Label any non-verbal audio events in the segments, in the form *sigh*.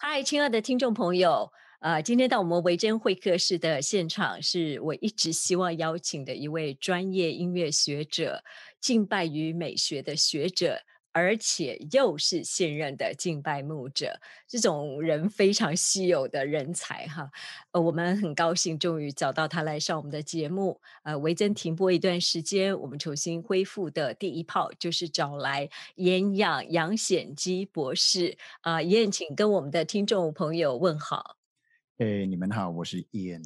嗨，亲爱的听众朋友，呃，今天到我们维珍会客室的现场，是我一直希望邀请的一位专业音乐学者，敬拜于美学的学者。而且又是现任的敬拜牧者，这种人非常稀有的人才哈。呃，我们很高兴终于找到他来上我们的节目。呃，维珍停播一段时间，我们重新恢复的第一炮就是找来严养杨显基博士。啊，燕，请跟我们的听众朋友问好。哎，你们好，我是 Ian。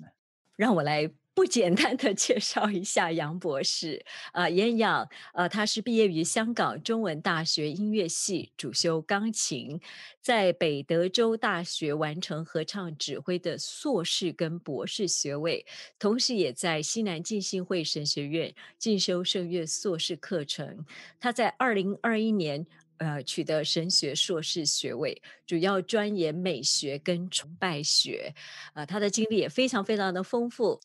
让我来。不简单的介绍一下杨博士，呃，严养，呃，他是毕业于香港中文大学音乐系，主修钢琴，在北德州大学完成合唱指挥的硕士跟博士学位，同时也在西南浸信会神学院进修声乐硕士课程。他在二零二一年，呃，取得神学硕士学位，主要钻研美学跟崇拜学，呃，他的经历也非常非常的丰富。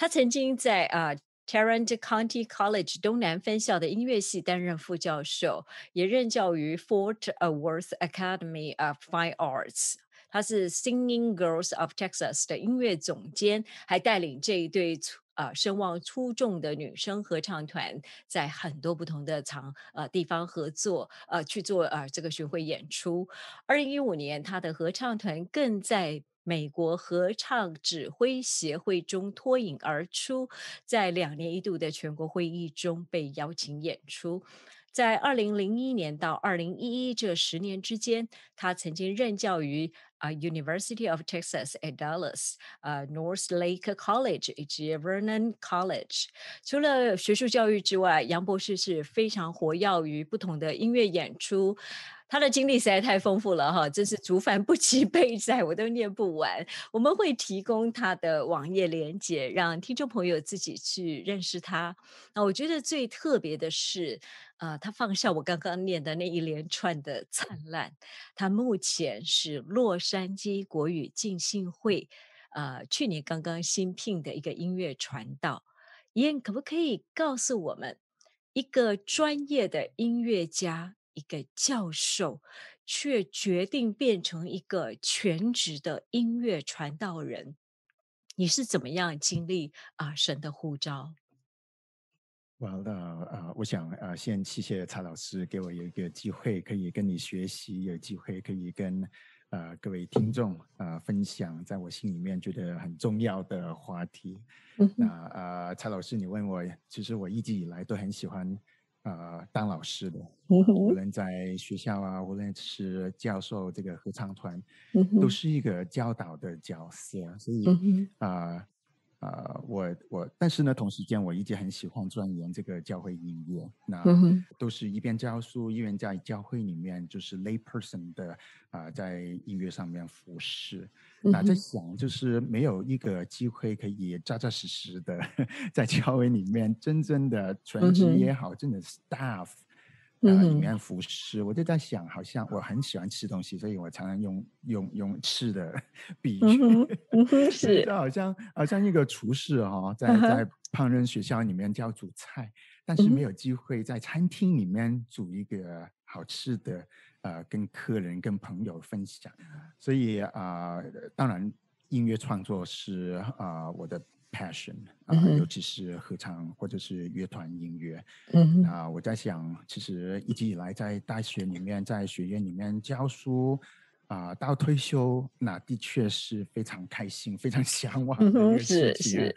他曾经在啊 Tarrant County College 东南分校的音乐系担任副教授，也任教于 Fort Worth Academy of Fine Arts。他是 Singing Girls of Texas 的音乐总监，还带领这一对啊声望出众的女生合唱团，在很多不同的场呃地方合作，呃去做呃这个巡回演出。二零一五年，他的合唱团更在美国合唱指挥协会中脱颖而出，在两年一度的全国会议中被邀请演出。在二零零一年到二零一一这十年之间，他曾经任教于啊 University of Texas at Dallas、呃 North Lake College 以及 Vernon College。除了学术教育之外，杨博士是非常活跃于不同的音乐演出。他的经历实在太丰富了哈，真是竹繁不及 *laughs* 备载，我都念不完。我们会提供他的网页连接，让听众朋友自己去认识他。那我觉得最特别的是，呃，他放下我刚刚念的那一连串的灿烂。他目前是洛杉矶国语浸信会，呃，去年刚刚新聘的一个音乐传道。燕，可不可以告诉我们，一个专业的音乐家？一个教授，却决定变成一个全职的音乐传道人，你是怎么样经历啊神的呼召？好的，呃，我想呃，先谢谢蔡老师给我有一个机会可以跟你学习，有机会可以跟呃各位听众呃分享，在我心里面觉得很重要的话题。那啊，蔡老师，你问我，其实我一直以来都很喜欢。呃，当老师的，*laughs* 无论在学校啊，无论是教授这个合唱团，都是一个教导的角色，所以啊。呃，我我，但是呢，同时间我一直很喜欢钻研这个教会音乐，那都是一边教书，一边在教会里面就是 lay person 的啊，在音乐上面服侍。那在想，就是没有一个机会可以扎扎实实的 *laughs* 在教会里面真正的全职也好，真的 staff。啊，里面服饰，我就在想，好像我很喜欢吃东西，所以我常常用用用吃的比喻，*laughs* 是，就好像好像一个厨师哈，在在烹饪学校里面教煮菜，但是没有机会在餐厅里面煮一个好吃的，呃，跟客人跟朋友分享，所以啊，当然音乐创作是啊我的。Passion 啊，尤其是合唱或者是乐团音乐，嗯，啊，我在想，其实一直以来在大学里面，在学院里面教书，啊，到退休，那的确是非常开心、非常 *laughs* 向往的一个事情，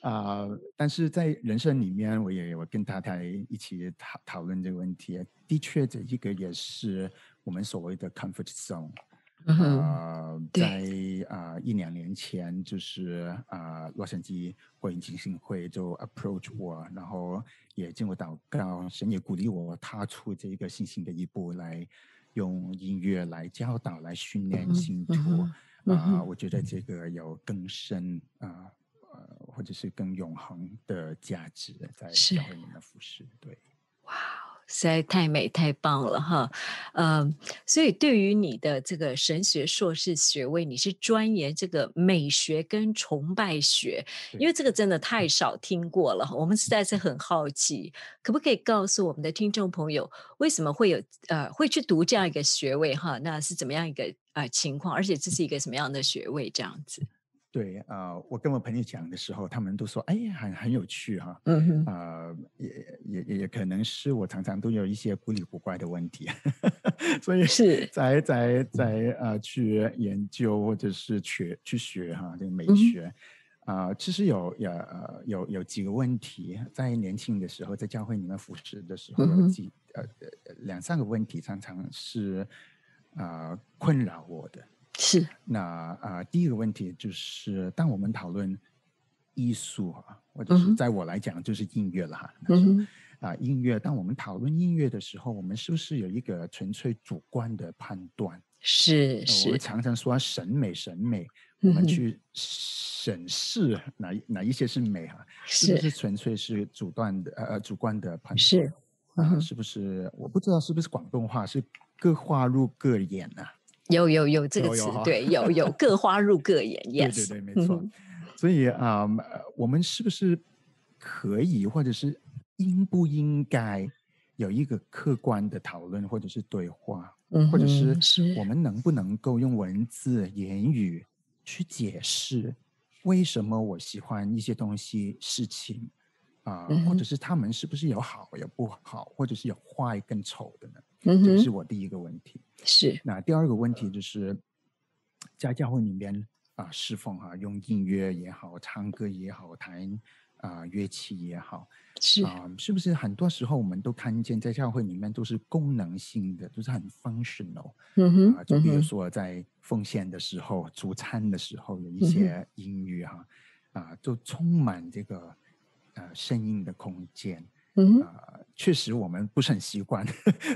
啊，但是在人生里面，我也有跟太太一起讨讨论这个问题，的确这一个也是我们所谓的 comfort zone。呃，在啊一两年前，就是啊洛杉矶火影基金会就 approach 我，然后也经过祷告，神也鼓励我踏出这个信心的一步，来用音乐来教导、来训练信徒啊。我觉得这个有更深啊呃，或者是更永恒的价值在教会里面的服饰。对，哇。实在太美太棒了哈，嗯，所以对于你的这个神学硕士学位，你是钻研这个美学跟崇拜学，因为这个真的太少听过了，我们实在是很好奇，可不可以告诉我们的听众朋友，为什么会有呃会去读这样一个学位哈？那是怎么样一个呃情况？而且这是一个什么样的学位这样子？对啊，我跟我朋友讲的时候，他们都说：“哎呀，很很有趣哈。”嗯哼，呃，也也也可能是我常常都有一些古里古怪的问题，*laughs* 所以是在在在呃去研究或者是学去学哈这个美学啊，其实有有呃有有几个问题，在年轻的时候在教会里面服侍的时候，有几呃两三个问题常常是啊困扰我的。是，那啊，第一个问题就是，当我们讨论艺术啊，或者是在我来讲就是音乐了哈。嗯。啊，音乐，当我们讨论音乐的时候，我们是不是有一个纯粹主观的判断？是是。我们常常说审美，审美，我们去审视哪哪一些是美哈？是不是纯粹是主观的呃主观的判断？是。啊，是不是？我不知道是不是广东话是各花入各眼呢？有有有这个词，对，有有各花入各眼，*laughs* 对对对，没错。所以啊，我们是不是可以，或者是应不应该有一个客观的讨论，或者是对话，或者是我们能不能够用文字、言语去解释为什么我喜欢一些东西、事情啊，或者是他们是不是有好有不好，或者是有坏跟丑的呢？这是我第一个问题。是。那第二个问题就是，在教会里面啊，侍奉哈，用音乐也好，唱歌也好，弹啊乐器也好，是啊，是不是很多时候我们都看见在教会里面都是功能性的，都是很 functional。嗯哼。啊，就比如说在奉献的时候、主餐的时候，有一些音乐哈，啊，就充满这个呃声音的空间。嗯啊，确实我们不是很习惯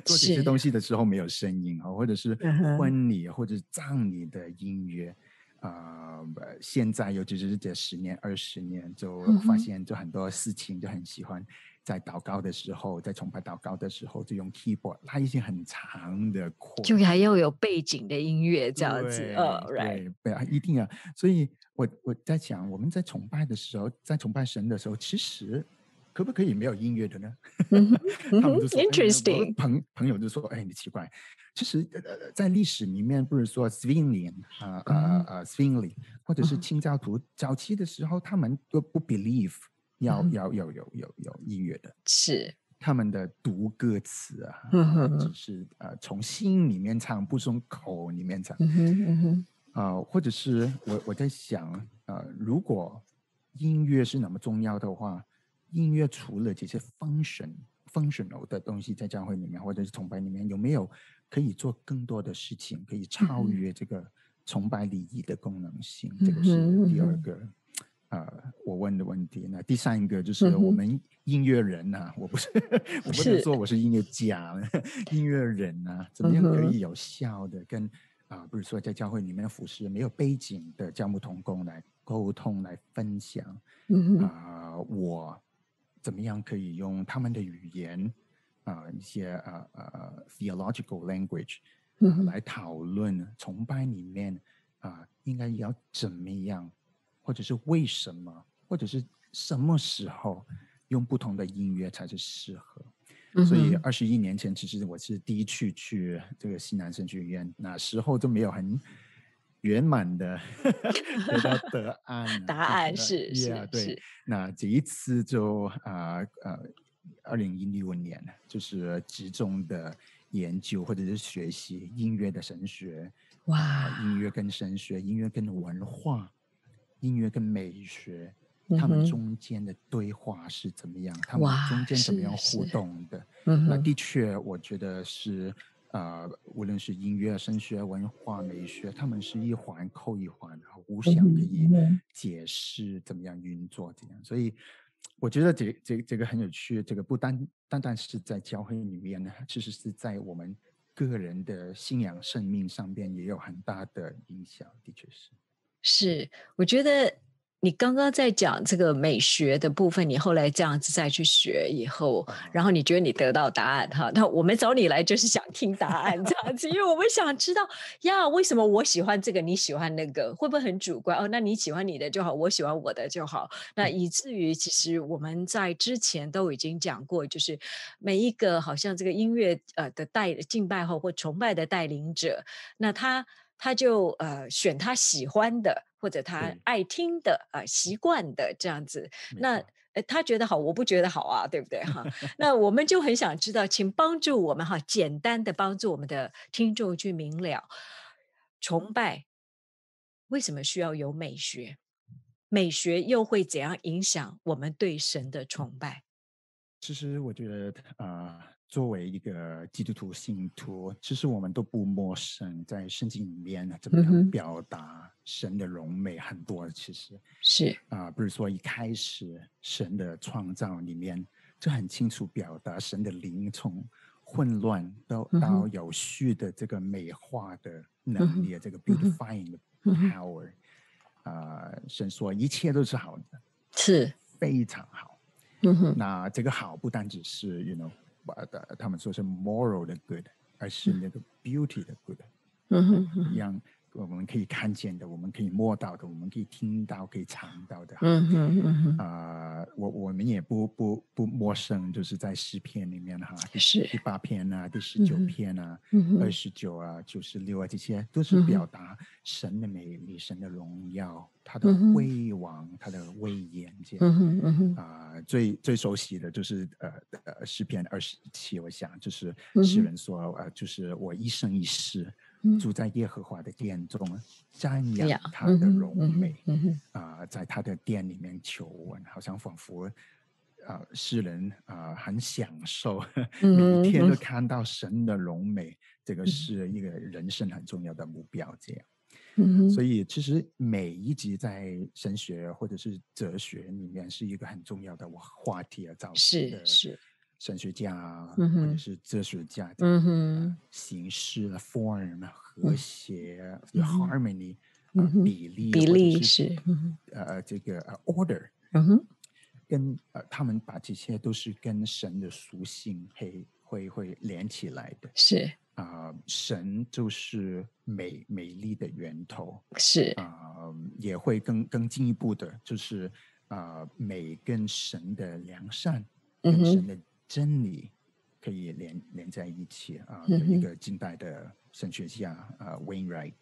做这些东西的时候没有声音啊，或者是婚礼或者葬礼的音乐啊。现在尤其是这十年二十年，就发现就很多事情就很喜欢在祷告的时候，在崇拜祷告的时候就用 keyboard 拉一些很长的扩，就还要有背景的音乐这样子。呃，对，对啊，一定要。所以我我在想，我们在崇拜的时候，在崇拜神的时候，其实。可不可以没有音乐的呢？*laughs* 他们就说，interesting。朋朋友就说：“哎，你奇怪，其实呃，在历史里面不是说 swinging 啊啊啊 swinging，或者是清教徒早期的时候，他们都不 believe 要要要有有有音乐的，是他们的读歌词啊，只是呃从心里面唱，不从口里面唱。啊，或者是我我在想啊，如果音乐是那么重要的话。音乐除了这些 function functional 的东西在教会里面或者是崇拜里面，有没有可以做更多的事情，可以超越这个崇拜礼仪的功能性？这个是第二个呃，我问的问题。那第三个就是我们音乐人呐，*laughs* 我不是 *laughs* 我不能说我是音乐家，*laughs* 音乐人呐，怎么样可以有效的跟啊，不是说在教会里面服侍没有背景的教牧同工来沟通来分享啊，我。怎么样可以用他们的语言啊，一些呃呃 theological language 来讨论崇拜里面啊，应该要怎么样，或者是为什么，或者是什么时候用不同的音乐才是适合？所以二十一年前，其实我是第一次去这个西南神学院，那时候都没有很。圆满的 *laughs* 得到 *laughs* 答案，答案是是对。那这一次就啊呃，二零一六年就是集中的研究或者是学习音乐的神学。哇，音乐跟神学，音乐跟文化，音乐跟美学，他们中间的对话是怎么样？他们中间怎么样互动的？那的确，我觉得是。啊，无论是音乐、声学、文化、美学，他们是一环扣一环，然后互相可以解释怎么样运作这样。所以我觉得这这这个很有趣，这个不单单单是在教会里面呢，其实是在我们个人的信仰生命上边也有很大的影响。的确是，是我觉得。你刚刚在讲这个美学的部分，你后来这样子再去学以后，然后你觉得你得到答案哈？那我们找你来就是想听答案这样子，因为我们想知道呀，为什么我喜欢这个，你喜欢那个，会不会很主观？哦，那你喜欢你的就好，我喜欢我的就好。那以至于其实我们在之前都已经讲过，就是每一个好像这个音乐呃的带敬拜后或崇拜的带领者，那他。他就呃选他喜欢的或者他爱听的啊习惯的这样子，那呃他觉得好，我不觉得好啊，对不对哈？*laughs* 那我们就很想知道，请帮助我们哈，简单的帮助我们的听众去明了，崇拜为什么需要有美学？美学又会怎样影响我们对神的崇拜？其实我觉得啊。作为一个基督徒信徒，其实我们都不陌生，在圣经里面怎么样表达神的荣美很多。其实是啊，不是说一开始神的创造里面就很清楚表达神的灵从混乱到到有序的这个美化的能力，这个 beautifying power。啊，神说一切都是好的，是非常好。嗯哼，那这个好不单只是 you know。的，他们说是 moral 的 good，而是那个 beauty 的 good，一样。我们可以看见的，我们可以摸到的，我们可以听到、可以尝到的。嗯嗯嗯哼。啊，我我们也不不不陌生，就是在诗篇里面哈，是第八篇啊，第十九篇啊，二十九啊，九十六啊，这些都是表达神的美丽、神的荣耀、他的威王、他的威严这样。嗯。啊，最最熟悉的就是呃呃诗篇二十七，我想就是诗人说呃，就是我一生一世。住在耶和华的殿中，瞻仰他的荣美。啊，在他的殿里面求问，好像仿佛啊，世人啊很享受，*laughs* 每天都看到神的荣美，这个是一个人生很重要的目标。这样，所以其实每一集在神学或者是哲学里面是一个很重要的话题啊，造是是。神学家啊，或者是哲学家，嗯哼，形式的 form 和谐，harmony 比例比例是，呃，这个 order，嗯哼，跟呃，他们把这些都是跟神的属性会会会连起来的，是啊，神就是美美丽的源头，是啊，也会更更进一步的，就是啊，美跟神的良善，跟神的。真理可以连连在一起啊！有一个近代的神学家啊，Wainwright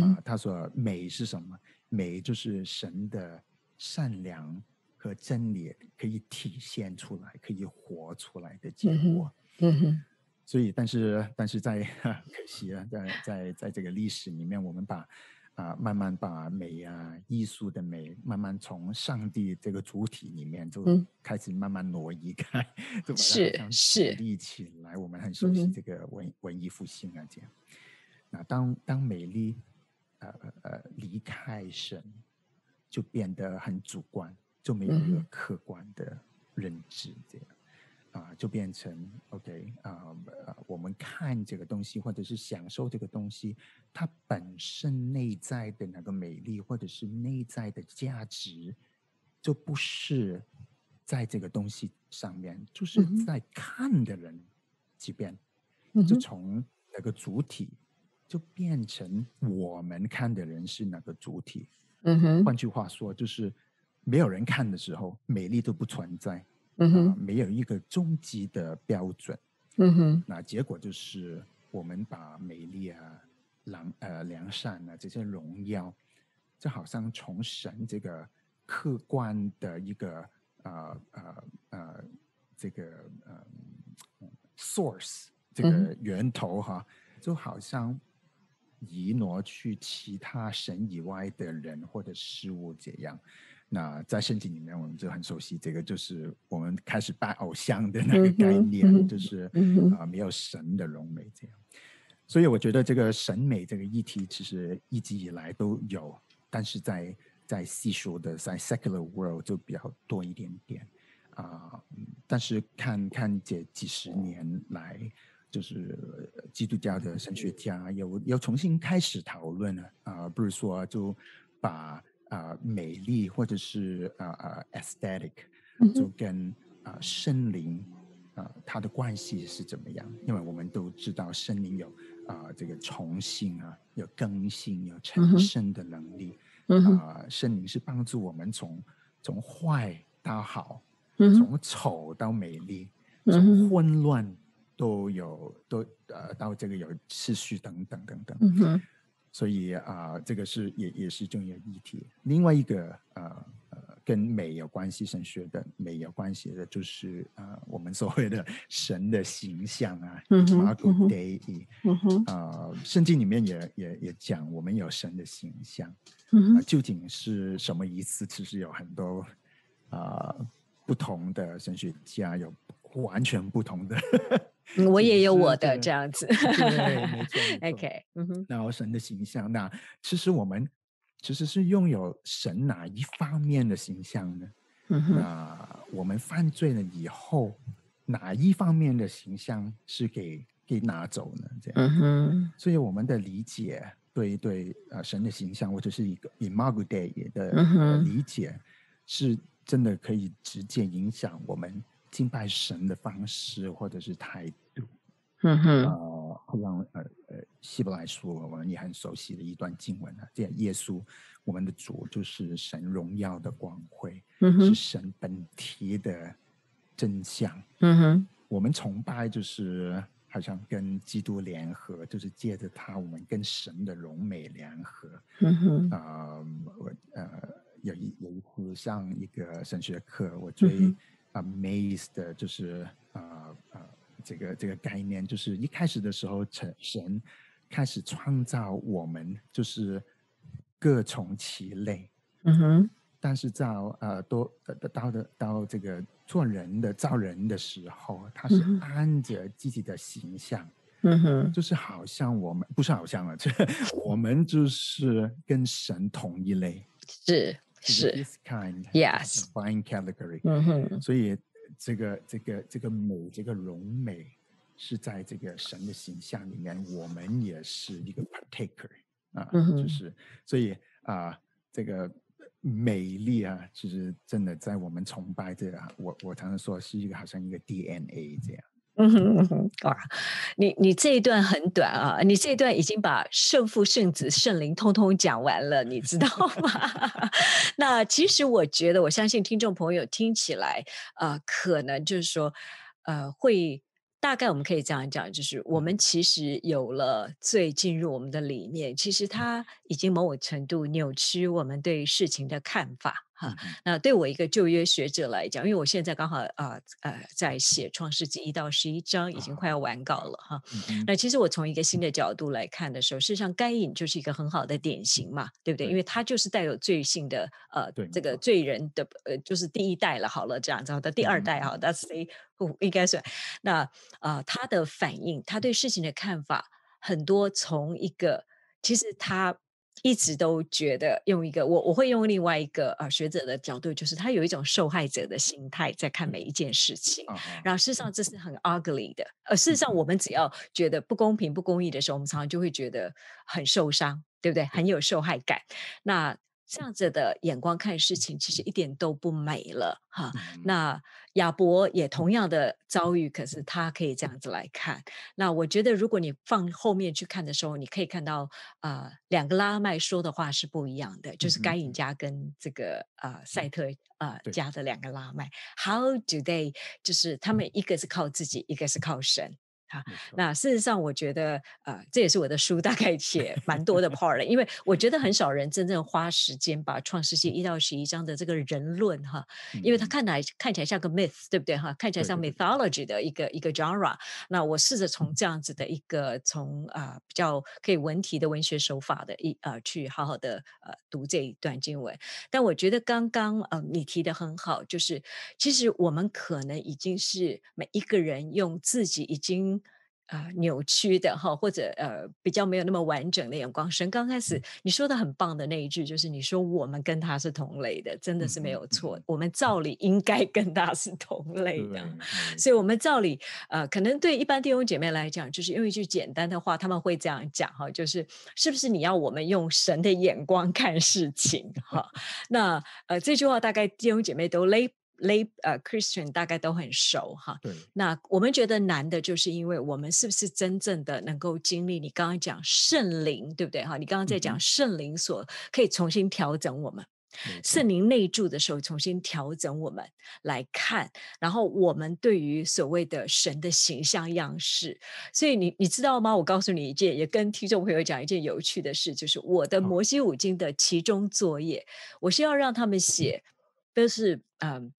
啊，他说美是什么？美就是神的善良和真理可以体现出来、可以活出来的结果。嗯哼。所以，但是，但是在 *laughs* 可惜啊，在在在这个历史里面，我们把。啊，慢慢把美啊，艺术的美，慢慢从上帝这个主体里面就开始慢慢挪移开，*laughs* 是是立起来。我们很熟悉这个文文艺复兴啊，这样。那当当美丽呃呃离开神，就变得很主观，就没有一个客观的认知，这样。啊，就变成 OK 啊，我们看这个东西，或者是享受这个东西，它本身内在的那个美丽，或者是内在的价值，就不是在这个东西上面，就是在看的人即便、嗯，就从那个主体，就变成我们看的人是那个主体。嗯哼，换句话说，就是没有人看的时候，美丽都不存在。嗯哼，没有一个终极的标准。嗯哼，那结果就是我们把美丽啊、良呃良善啊这些荣耀，就好像从神这个客观的一个呃呃呃这个呃 source 这个源头哈，就好像移挪去其他神以外的人或者事物这样。那在圣经里面，我们就很熟悉这个，就是我们开始拜偶像的那个概念，就是啊，没有神的荣美这样。所以我觉得这个审美这个议题，其实一直以来都有，但是在在细说的在 secular world 就比较多一点点啊。但是看看这几十年来，就是基督教的神学家又又重新开始讨论了啊，不是说就把。啊美丽或者是啊啊 aesthetic，就跟啊森林啊它的关系是怎么样？因为我们都知道森林有啊这个重新啊有更新有成生的能力，啊森林是帮助我们从从坏到好，从丑到美丽，从。混乱。都有都呃到这个有秩序等等等等，所以啊这个是也也是重要议题。另外一个呃呃跟美有关系、神学的美有关系的，就是呃我们所谓的 *laughs* 神的形象啊，马古 day，啊圣经里面也也也讲我们有神的形象，究竟是什么意思？其实有很多啊不同的神学家有完全不同的。我也有我的这样子，对，没 *laughs* 错。OK，嗯哼。然后神的形象，那其实我们其实是拥有神哪一方面的形象呢？嗯。那我们犯罪了以后，哪一方面的形象是给给拿走呢？这样。所以我们的理解，对对，呃，神的形象或者是一个 Imago Dei 的理解，是真的可以直接影响我们。敬拜神的方式或者是态度，嗯哼，呃，让呃呃希伯来书我们也很熟悉的一段经文啊，这样耶稣我们的主就是神荣耀的光辉，嗯是神本体的真相，嗯哼，我们崇拜就是好像跟基督联合，就是借着他我们跟神的荣美联合，嗯哼，啊，我呃有一有一次上一个神学课，我最。Amazed，就是啊啊，这个这个概念，就是一开始的时候，神神开始创造我们，就是各从其类。嗯哼。但是到呃，多到的到这个做人的造人的时候，他是按着自己的形象。嗯哼。就是好像我们不是好像啊，这 *laughs* 我们就是跟神同一类。是。是，this kind yes fine category。嗯哼，所以这个这个这个美，这个荣美是在这个神的形象里面，我们也是一个 partaker 啊，就是所以啊，这个美丽啊，其实真的在我们崇拜这个，我我常常说是一个好像一个 DNA 这样。嗯哼嗯哼，哇，你你这一段很短啊，你这一段已经把圣父、圣子、圣灵通通讲完了，你知道吗？*laughs* 那其实我觉得，我相信听众朋友听起来，呃，可能就是说，呃，会大概我们可以这样讲，就是我们其实有了罪进入我们的里面，其实它已经某种程度扭曲我们对事情的看法。哈，那对我一个旧约学者来讲，因为我现在刚好啊呃在写创世纪一到十一章，已经快要完稿了哈。那其实我从一个新的角度来看的时候，事实上该隐就是一个很好的典型嘛，对不对？因为他就是带有罪性的呃这个罪人的呃就是第一代了，好了这样子的第二代哈，That's the *laughs* 应该算。那啊他的反应，他对事情的看法很多从一个其实他。一直都觉得用一个我我会用另外一个呃学者的角度，就是他有一种受害者的心态在看每一件事情，然后事实上这是很 ugly 的。呃，事实上我们只要觉得不公平、不公义的时候，我们常常就会觉得很受伤，对不对？很有受害感。那这样子的眼光看事情，其实一点都不美了哈。那亚伯也同样的遭遇，可是他可以这样子来看。那我觉得，如果你放后面去看的时候，你可以看到啊，两个拉麦说的话是不一样的，就是该隐家跟这个呃赛特呃家的两个拉麦，How do they？就是他们一个是靠自己，一个是靠神。那事实上，我觉得，呃，这也是我的书大概写蛮多的 part 了。因为我觉得很少人真正花时间把创世纪一到十一章的这个人论哈，因为它看来看起来像个 myth，对不对哈？看起来像 mythology 的一个一个 genre。那我试着从这样子的一个从啊比较可以文体的文学手法的一呃去好好的呃读这一段经文。但我觉得刚刚呃你提的很好，就是其实我们可能已经是每一个人用自己已经啊，扭曲的哈，或者呃比较没有那么完整的眼光。神刚开始你说的很棒的那一句，就是你说我们跟他是同类的，真的是没有错。我们照理应该跟他是同类的，所以我们照理呃，可能对一般弟兄姐妹来讲，就是用一句简单的话，他们会这样讲哈，就是是不是你要我们用神的眼光看事情哈？*laughs* 那呃这句话大概弟兄姐妹都勒。Lay 呃，Christian 大概都很熟哈。对。那我们觉得难的就是因为我们是不是真正的能够经历你刚刚讲圣灵，对不对哈？你刚刚在讲圣灵所可以重新调整我们，圣灵内住的时候重新调整我们来看，然后我们对于所谓的神的形象样式。所以你你知道吗？我告诉你一件，也跟听众朋友讲一件有趣的事，就是我的摩西五经的其中作业，我是要让他们写，都是嗯。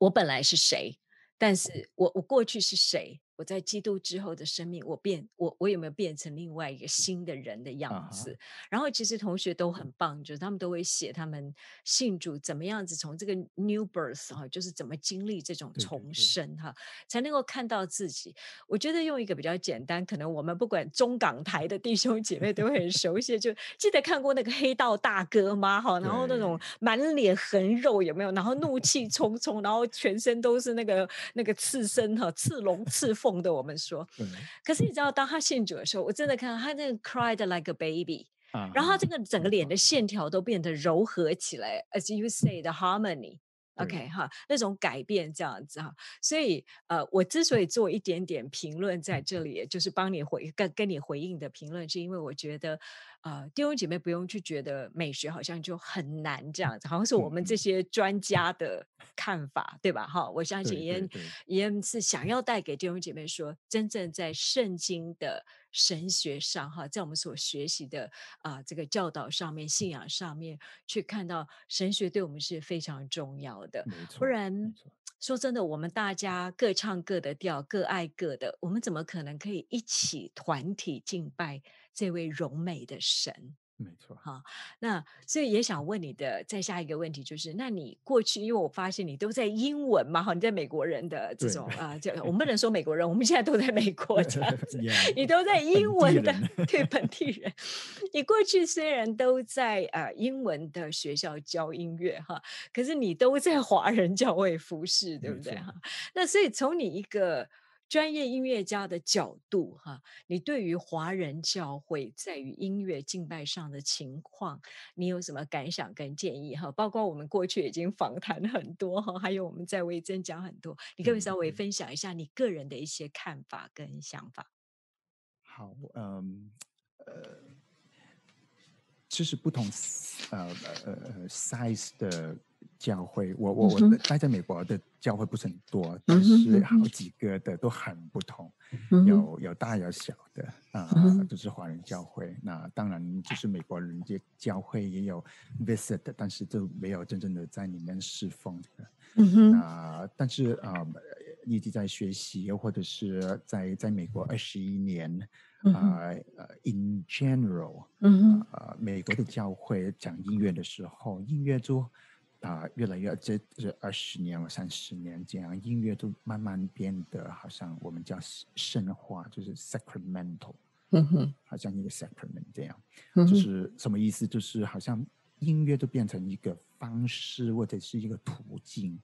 我本来是谁？但是我我过去是谁？我在基督之后的生命，我变我我有没有变成另外一个新的人的样子？然后其实同学都很棒，就是他们都会写他们信主怎么样子，从这个 new birth 哈，就是怎么经历这种重生哈，才能够看到自己。我觉得用一个比较简单，可能我们不管中港台的弟兄姐妹都会很熟悉，就 *laughs* 记得看过那个黑道大哥吗？哈，然后那种满脸横肉有没有？然后怒气冲冲，然后全身都是那个那个刺身哈，刺龙刺凤。的我们说，可是你知道，当他信主的时候，我真的看到他那个 cried like a baby，然后他这个整个脸的。线条都变得柔和起来，as you say the harmony。OK 哈，那种改变这样子哈，所以呃，我之所以做一点点评论在这里，就是帮你回跟跟你回应的评论，是因为我觉得呃，弟兄姐妹不用去觉得美学好像就很难这样子，好像是我们这些专家的看法，对吧？哈，我相信也也是想要带给弟兄姐妹说，真正在圣经的。神学上哈，在我们所学习的啊这个教导上面、信仰上面，去看到神学对我们是非常重要的。不然说真的，我们大家各唱各的调，各爱各的，我们怎么可能可以一起团体敬拜这位荣美的神？没错，哈，那所以也想问你的再下一个问题就是，那你过去，因为我发现你都在英文嘛，哈，你在美国人的这种啊，就我们不能说美国人，我们现在都在美国 *laughs* 这样子，你都在英文的对本地人，你过去虽然都在呃英文的学校教音乐哈，可是你都在华人教会服侍，对不对哈？那所以从你一个。专业音乐家的角度，哈，你对于华人教会在于音乐敬拜上的情况，你有什么感想跟建议？哈，包括我们过去已经访谈很多，哈，还有我们在微增讲很多，你可以稍微分享一下你个人的一些看法跟想法。好，嗯，呃，其实不同，呃呃呃，size 的。教会，我我我待在美国的教会不是很多，但是好几个的都很不同，有有大有小的啊，都是华人教会。那当然就是美国人这教会也有 visit，但是就没有真正的在里面侍奉的。啊，但是啊，一直在学习，或者是在在美国二十一年啊呃，in general，啊，美国的教会讲音乐的时候，音乐就。啊，越来越这这二十年或三十年这样，音乐都慢慢变得好像我们叫圣化，就是 sacramental，嗯哼，好像一个 sacrament 这样，就是什么意思？就是好像音乐都变成一个方式或者是一个途径，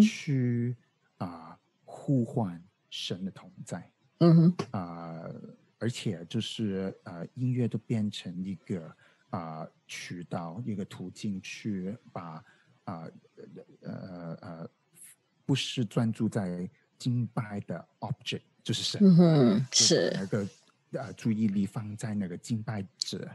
去啊呼唤神的同在，嗯哼，啊，而且就是呃音乐都变成一个啊渠道，一个途径去把。啊，呃呃，不是专注在敬拜的 object，就是神，嗯，是那个呃注意力放在那个敬拜者，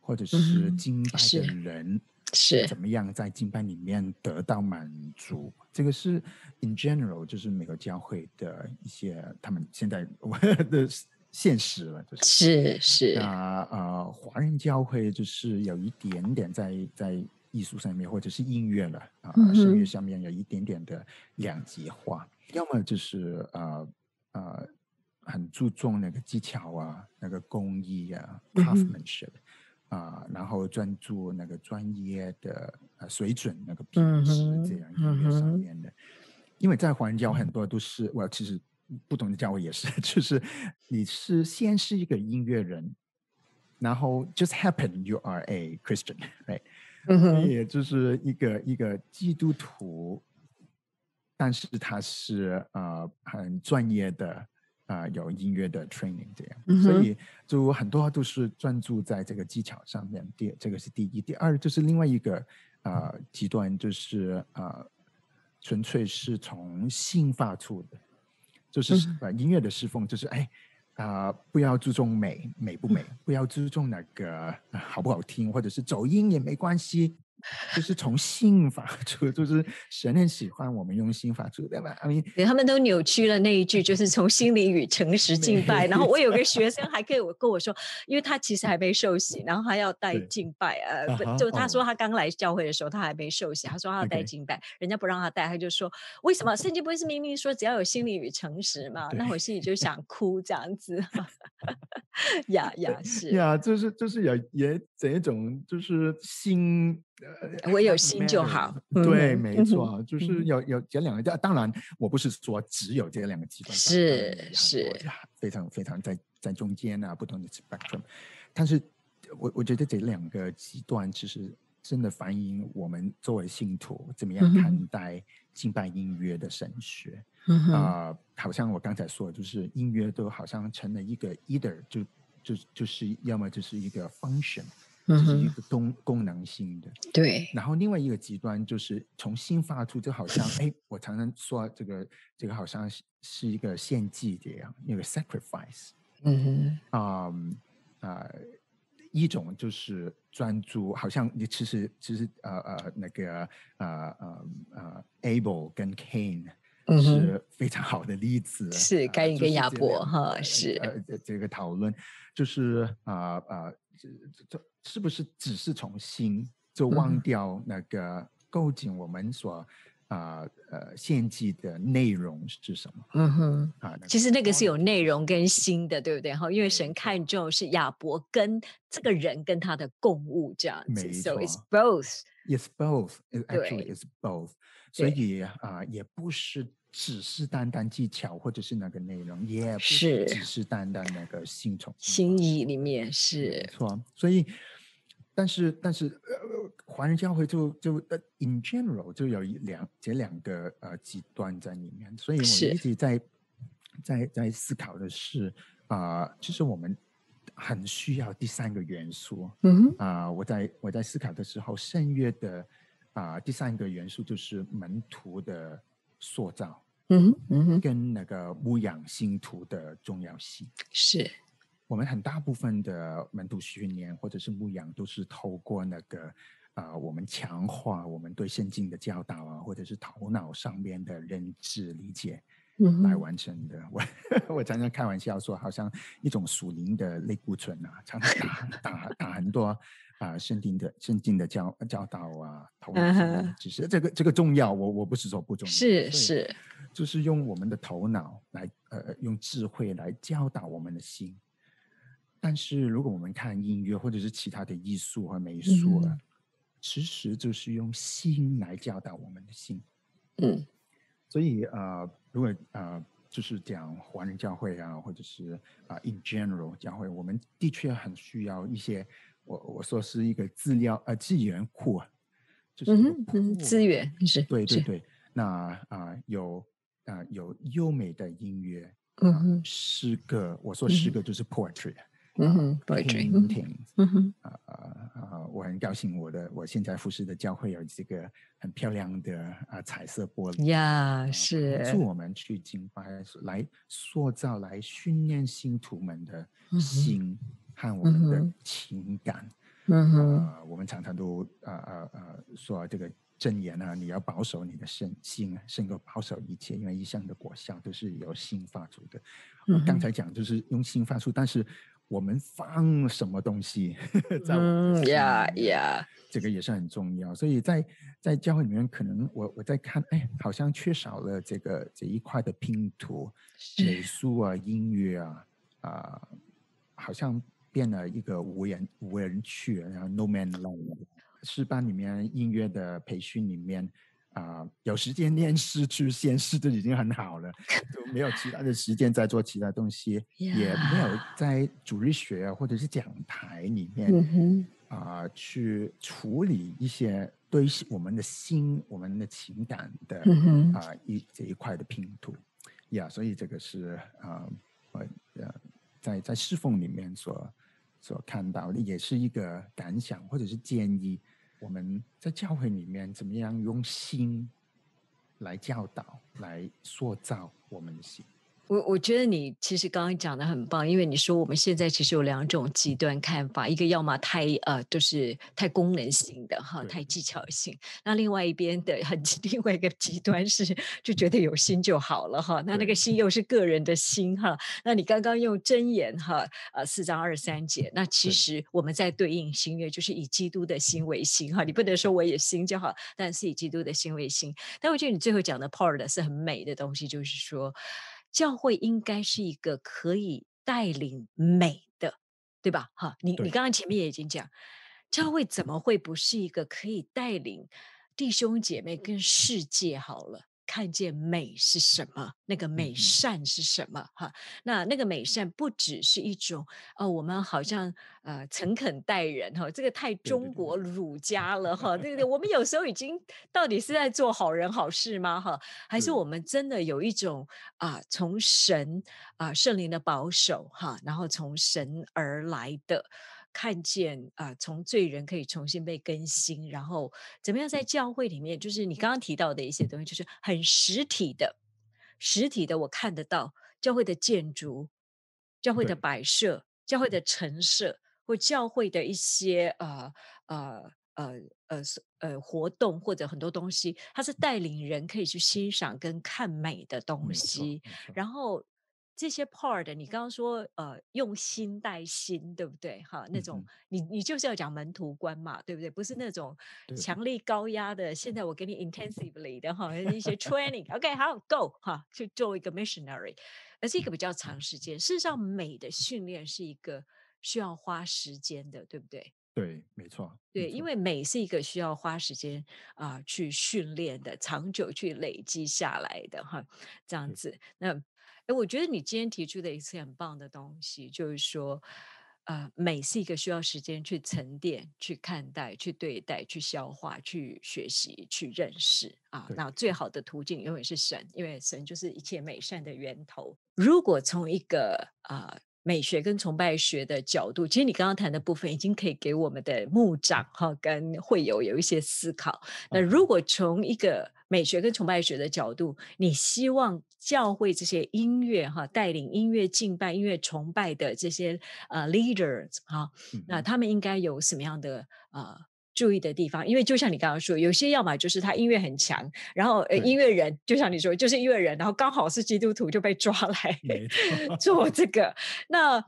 或者是敬拜的人是怎么样在敬拜里面得到满足。这个是 in general，就是每个教会的一些他们现在的现实了，就是是是啊啊，华人教会就是有一点点在在。艺术上面或者是音乐了啊，声乐上面有一点点的两极化，要么就是呃呃很注重那个技巧啊，那个工艺啊，craftsmanship 啊，然后专注那个专业的呃水准那个品质这样音乐上面的，因为在环教很多都是我其实不同的教会也是，*laughs* 就是你是先是一个音乐人，然后 just happen you are a Christian，right？也就是一个一个基督徒，但是他是呃很专业的啊、有音乐的 training 这样，嗯所以就很多都是专注在这个技巧上面。第这个是第一，第二就是另外一个啊、呃极端就是啊、纯粹是从性发出的，就是音乐的侍奉，就是哎。啊、不要注重美美不美，不要注重那个、好不好听，或者是走音也没关系，就是从心发出，就是神很喜欢我们用心发出，对吧 mean，对他们都扭曲了那一句，就是从心灵与诚实敬拜。*laughs* 然后我有个学生还跟我跟我说，因为他其实还没受洗，然后他要带对敬拜，呃，就他哦说他刚来教会的时候，他还没受洗，他说他要带敬拜，人家不让他带，他就说为什么？圣经不是明明说只要有心灵与诚实嘛？那我心里就想哭这样子。*laughs* 呀呀，是，呀，就是就是有也这一种就是心，呃，我有心就好对，没错，就是嗯有有这两个，当然我不是说只有这两个极端，是是非常非常在在中间啊，不同的 spectrum，但是我我觉得这两个极端其实真的反映我们作为信徒怎么样看待敬拜音乐的神学。啊、好像我刚才说的，就是音乐都好像成了一个 either 就就就是要么就是一个 function，就嗯是一，个功功能性的，对，然后另外一个极端就是从心发出，就好像哎，我常常说这个这个好像是是一个献祭这样，一个 sacrifice，嗯哼，啊、啊、一种就是专注，好像你其实其实呃呃那个呃呃呃 Abel 跟 Cain 嗯，是非常好的例子，是呃该隐跟亚伯哈个是。呃这这个讨论。就是啊啊这这这是不是只是从心就忘嗯掉那个构建我们所啊呃献祭的内容是什么嗯哼。啊？其实那个是有内容跟心的，对不对？哈，因为神看重是亚伯跟这个人跟他的共物这样子没，so it's both。It's both，it actually is both. 所以啊、也不是只是单单技巧或者是那个内容，也不是只是。单单那个心从心意里面。没是，错。所以，但是但是呃，华人教会就就呃，in general 就有一两这两个呃极端在里面，所以我是一。直在在在思考的是啊、就是我们很需要第三个元素。嗯哼，啊、我在我在思考的时候，圣乐的啊、第三个元素就是门徒的塑造，嗯哼，嗯哼，跟那个牧养信徒的重要性。是，我们很大部分的门徒训练或者是牧养，都是透过那个啊、我们强化我们对圣经的教导啊，或者是头脑上面的认知理解来嗯哼，完成的。我我常常开玩笑说，好像一种属灵的类固醇啊，常常打 *laughs* 打打很多啊圣经的圣经的教教导啊，头脑上面的嗯哼知识，这个这个重要，我我不是说不重要，是是，就是用我们的头脑来呃用智慧来教导我们的心。但是如果我们看音乐或者是其他的艺术和美术啊，嗯其实就是用心来教导我们的心。嗯所以呃，如果呃就是讲华人教会啊，或者是啊、in general 教会，我们的确很需要一些我我说是一个资料呃资源库啊，就是嗯哼，嗯，资源是，是，对对对，那啊、有啊、有优美的音乐，啊嗯哼，诗歌，我说嗯诗歌就是 poetry，嗯哼，poetry，嗯哼 painting，嗯哼，啊啊啊！我很高兴我的我现在服侍的教会有这个很漂亮的啊彩色玻璃，呀，啊是帮，助。我们去敬拜，来塑造、来训练信徒们的心和我们的情感。嗯哼，啊，我们常常都说这个箴言啊，你要保守你的身心，胜过保守一切，因为一生的果效都是由心发出的。我刚才讲就是用心发出，但是我们放什么东西 *laughs* 呀呀，这个也是很重要。所以在在教会里面，可能我我在看，哎，好像缺少了这个这一块的拼图，美，术啊、音乐啊啊、好像变了一个无人无人去，然后 no man land。诗班里面音乐的培训里面啊有时间念诗去现诗就已经很好了，就没有其他的时间在做其他东西，也没有在主日学或者是讲台里面啊去处理一些对我们的心、我们的情感的啊一这一块的拼图。呀，所以这个是啊，我呃，在在侍奉里面所所看到的，也是一个感想或者是建议，我们在教会里面怎么样用心来教导，来塑造我们的心。我我觉得你其实刚刚讲的很棒，因为你说我们现在其实有两种极端看法，一个要么太呃就是太功能性的哈，太技巧性，那另外一边的很 *laughs* 另外一个极端是就觉得有心就好了哈，那那个心又是个人的心哈，那你刚刚用真言哈，呃四章二三节，那其实我们在对应新约就是以基督的心为心哈，你不能说我也心就好，但是以基督的心为心，但我觉得你最后讲的 part 是很美的东西，就是说。教会应该是一个可以带领美的，对吧？哈，你你刚刚前面也已经讲，教会怎么会不是一个可以带领弟兄姐妹跟世界好了？看见美是什么？那个美善是什么？哈，那那个美善不只是一种哦，我们好像呃诚恳待人哈，这个太中国儒家了哈，对不对？我们有时候已经到底是在做好人好事吗？哈，还是我们真的有一种啊，从神啊圣灵的保守哈，然后从神而来的。看见啊，从罪人可以重新被更新，然后怎么样在教会里面，就是你刚刚提到的一些东西，就是很实体的、实体的，我看得到教会的建筑、教会的摆设、教会的陈设，或教会的一些呃呃呃呃呃活动，或者很多东西，它是带领人可以去欣赏跟看美的东西，然后。这些 part，你刚刚说呃用心带心，对不对？哈，那种你你就是要讲门徒观嘛，对不对？不是那种强力高压的。现在我给你 intensively 的哈一些 training，OK，好 go 哈，去做一个 missionary，而是一个比较长时间。事实上，美的训练是一个需要花时间的，对不对？对，没错。对，因为美是一个需要花时间啊去训练的，长久去累积下来的哈，这样子那。哎，我觉得你今天提出的一次很棒的东西，就是说，呃，美是一个需要时间去沉淀、去看待、去对待、去消化、去学习、去认识啊。那最好的途径永远是神，因为神就是一切美善的源头。如果从一个啊美学跟崇拜学的角度，其实你刚刚谈的部分已经可以给我们的牧长哈跟会友有一些思考。那如果从一个美学跟崇拜学的角度，你希望教会这些音乐哈带领音乐敬拜、音乐崇拜的这些呃 leaders 哈，那他们应该有什么样的呃注意的地方？因为就像你刚刚说，有些要么就是他音乐很强，然后呃音乐人就像你说，就是音乐人，然后刚好是基督徒就被抓来 *laughs* 做这个，那。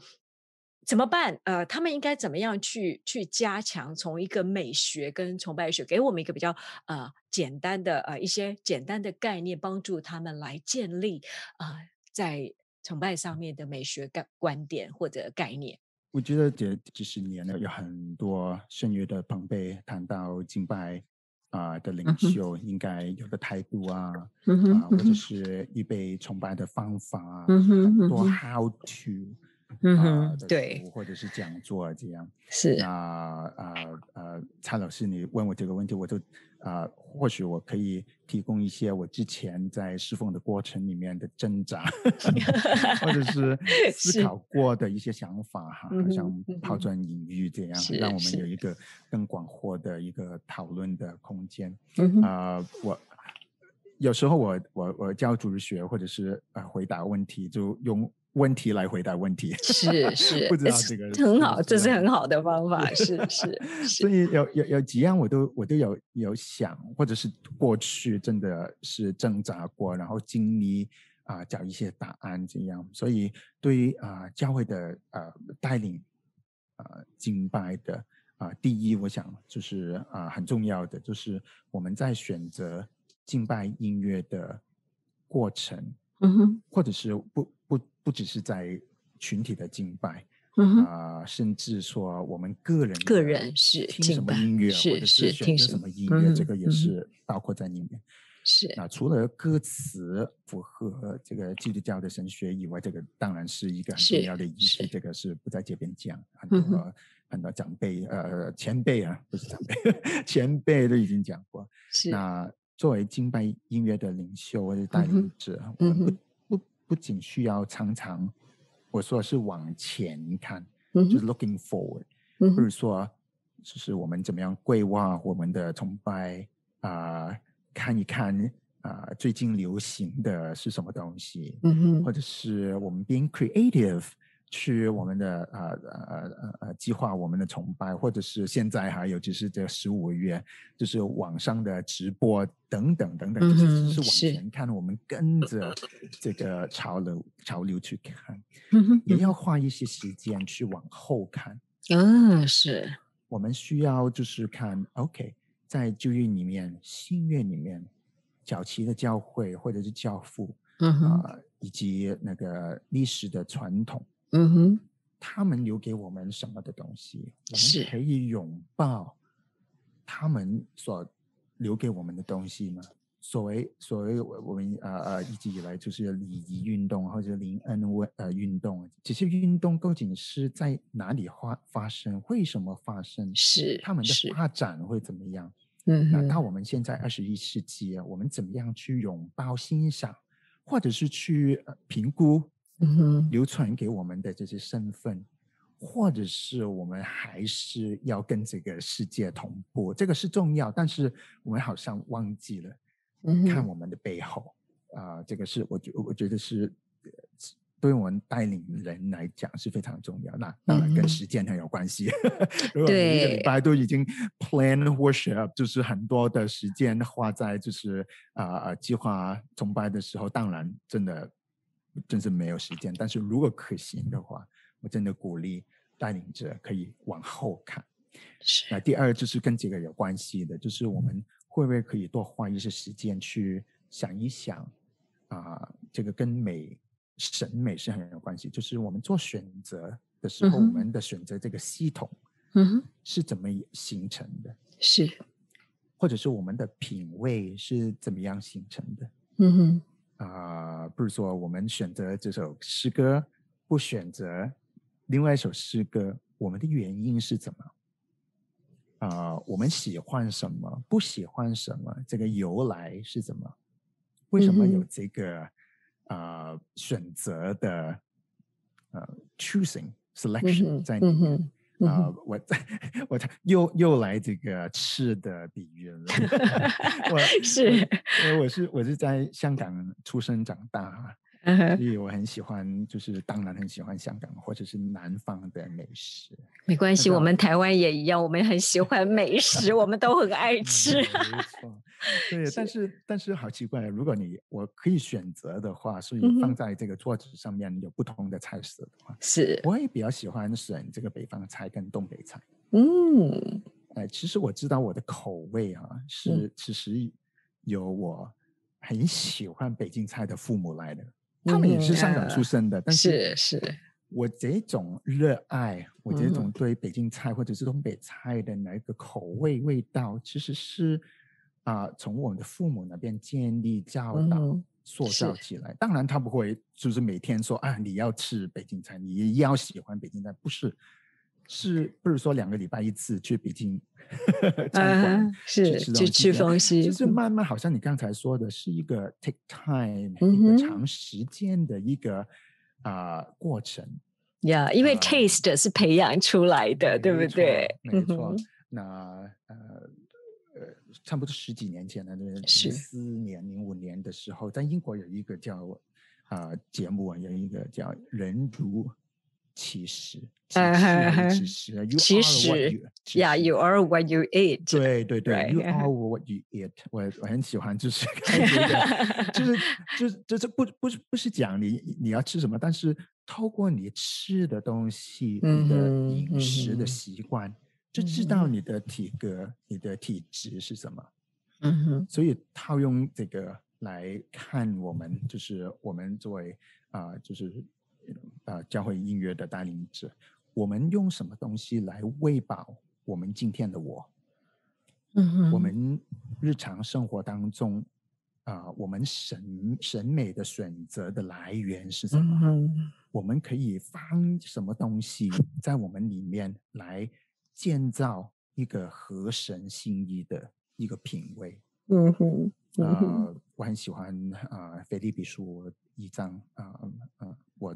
怎么办？呃，他们应该怎么样去去加强从一个美学跟崇拜学，给我们一个比较呃简单的呃一些简单的概念，帮助他们来建立啊在崇拜上面的美学概观点或者概念。我觉得这几十年呢，有很多圣约的朋辈谈到敬拜啊的领袖应该有的态度啊，啊或者是预备崇拜的方法啊，很多 how to。嗯哼，对，或者是讲座这样是那啊呃，蔡老师，你问我这个问题，我就啊，或许我可以提供一些我之前在侍奉的过程里面的挣扎，*laughs* 或者是 *laughs* 思考过的一些想法哈，好像抛砖引玉这样，让我们有一个更广阔的一个讨论的空间。啊，我有时候我我我教主日学或者是呃回答问题，就用。问题来回答问题，是是，*laughs* 不知道这个很好，这是很好的方法，*laughs* 是是。所以有有有几样我都我都有有想，或者是过去真的是挣扎过，然后经历啊找一些答案这样。所以对于啊教会的呃带领啊敬拜的啊第一，我想就是啊很重要的就是我们在选择敬拜音乐的过程，嗯哼，或者是不。不不只是在群体的敬拜，啊、甚至说我们个人个人是听什么音乐，是或者是选择什听什么么音乐，这嗯个也嗯是包括在里面。是那除了歌词符合这个基督教的神学以外，这个当然是一个很重要的仪式，这个是不在这边讲。很多、很多长辈呃前辈啊，不是长辈，*laughs* 前辈都已经讲过。是，那作为敬拜音乐的领袖或者带领者，我们不嗯哼不不仅需要常常我说是往前看，嗯就是 looking forward，嗯哼。不是说就是我们怎么样规划我们的崇拜啊、看一看啊、最近流行的是什么东西，嗯哼。或者是我们 being creative 去我们的呃呃呃呃计划我们的崇拜，或者是现在还有就是这十五月就是网上的直播等等等等，就是只是往前看，我们跟着这个潮流潮流去看，也要花一些时间去往后看。嗯是。我们需要就是看，OK，在旧约里面、新约里面，早期的教会或者是教父嗯啊、哼以及那个历史的传统，嗯哼他们留给我们什么的东西，我是们可以拥抱他们所留给我们的东西吗？所谓所谓我我们呃呃一直以来就是礼仪运动或者灵恩问呃运动，这些运动究竟是在哪里发发生？为什么发生？是他们的发展会怎么样？嗯那到我们现在二十一世纪啊，我们怎么样去拥抱、欣赏，或者是去呃评估流传给我们的这些身份，或者是我们还是要跟这个世界同步，这个是重要，但是我们好像忘记了嗯看我们的背后啊、这个是我觉我觉得是。呃对我们带领人来讲是非常重要，那当然跟时间很有关系。*laughs* 如果一个礼对拜都已经 plan worship，就是很多的时间花在就是啊啊、计划崇拜的时候，当然真的真是没有时间。但是如果可行的话，我真的鼓励带领者可以往后看。是那第二就是跟这个有关系的，就是我们会不会可以多花一些时间去想一想啊、这个跟美审美是很有关系。就是我们做选择的时候，嗯我们的选择这个系统嗯哼是怎么形成的，是或者是我们的品味是怎么样形成的。嗯哼啊、不是说我们选择这首诗歌，不选择另外一首诗歌，我们的原因是怎么？啊、我们喜欢什么，不喜欢什么，这个由来是怎么？为什么有这个啊、选择的呃 choosing 嗯 selection 在里面？啊、哼我 *laughs* 我又又来这个吃的比喻了。*laughs* 我是我是我是在香港出生长大，所以我很喜欢，就是当然很喜欢香港或者是南方的美食。没关系，我们台湾也一样，我们很喜欢美食，我们都很爱吃。嗯没。错，对，但是。但是好奇怪，如果你我可以选择的话，所以放在这个桌子上面有不同的菜色的话，是，我也比较喜欢选这个北方菜跟东北菜。嗯。哎，其实我知道我的口味啊，是其实有我很喜欢北京菜的父母来的，他们也是香港出嗯生的，但是是是，我这种热爱，我这嗯。种对北京菜或者是东北菜的那个口味味道，其实是啊、从我们的父母那边建立教导。嗯塑造起来，当然他不会就是每天说啊，你要吃北京菜，你要喜欢北京菜，不是，是不是说两个礼拜一次去北京餐馆嗯，是吃去吃东。东西，就是慢慢，好像你刚才说的是一个 take time，、嗯一个长时间的一个啊、过程，呀因为啊。taste 是培养出来的，对不对？没错嗯。那呃呃，差不多十几年前了，对零。是四年、零五年的时候，在英国有一个叫啊、节目啊，有一个叫“人如其实”，其实其实 Yeah, 实 you are what you eat. 对对对，you *laughs* are what you eat 我。我很喜欢，就是这个，就是就是就是不不是不是讲你你要吃什么，但是透过你吃的东西，你的饮食的习惯，就知道你的体格、你的体质是什么。嗯哼，所以套用这个来看，我们就是我们作为啊、就是啊、教会音乐的带领者，我们用什么东西来喂饱我们今天的我？嗯哼，我们日常生活当中，啊、我们审审美的选择的来源是什么？我们可以放什么东西在我们里面来建造一个合神心意的一个品味？嗯哼，嗯哼，呃，我很喜欢啊，呃腓立比书一章啊我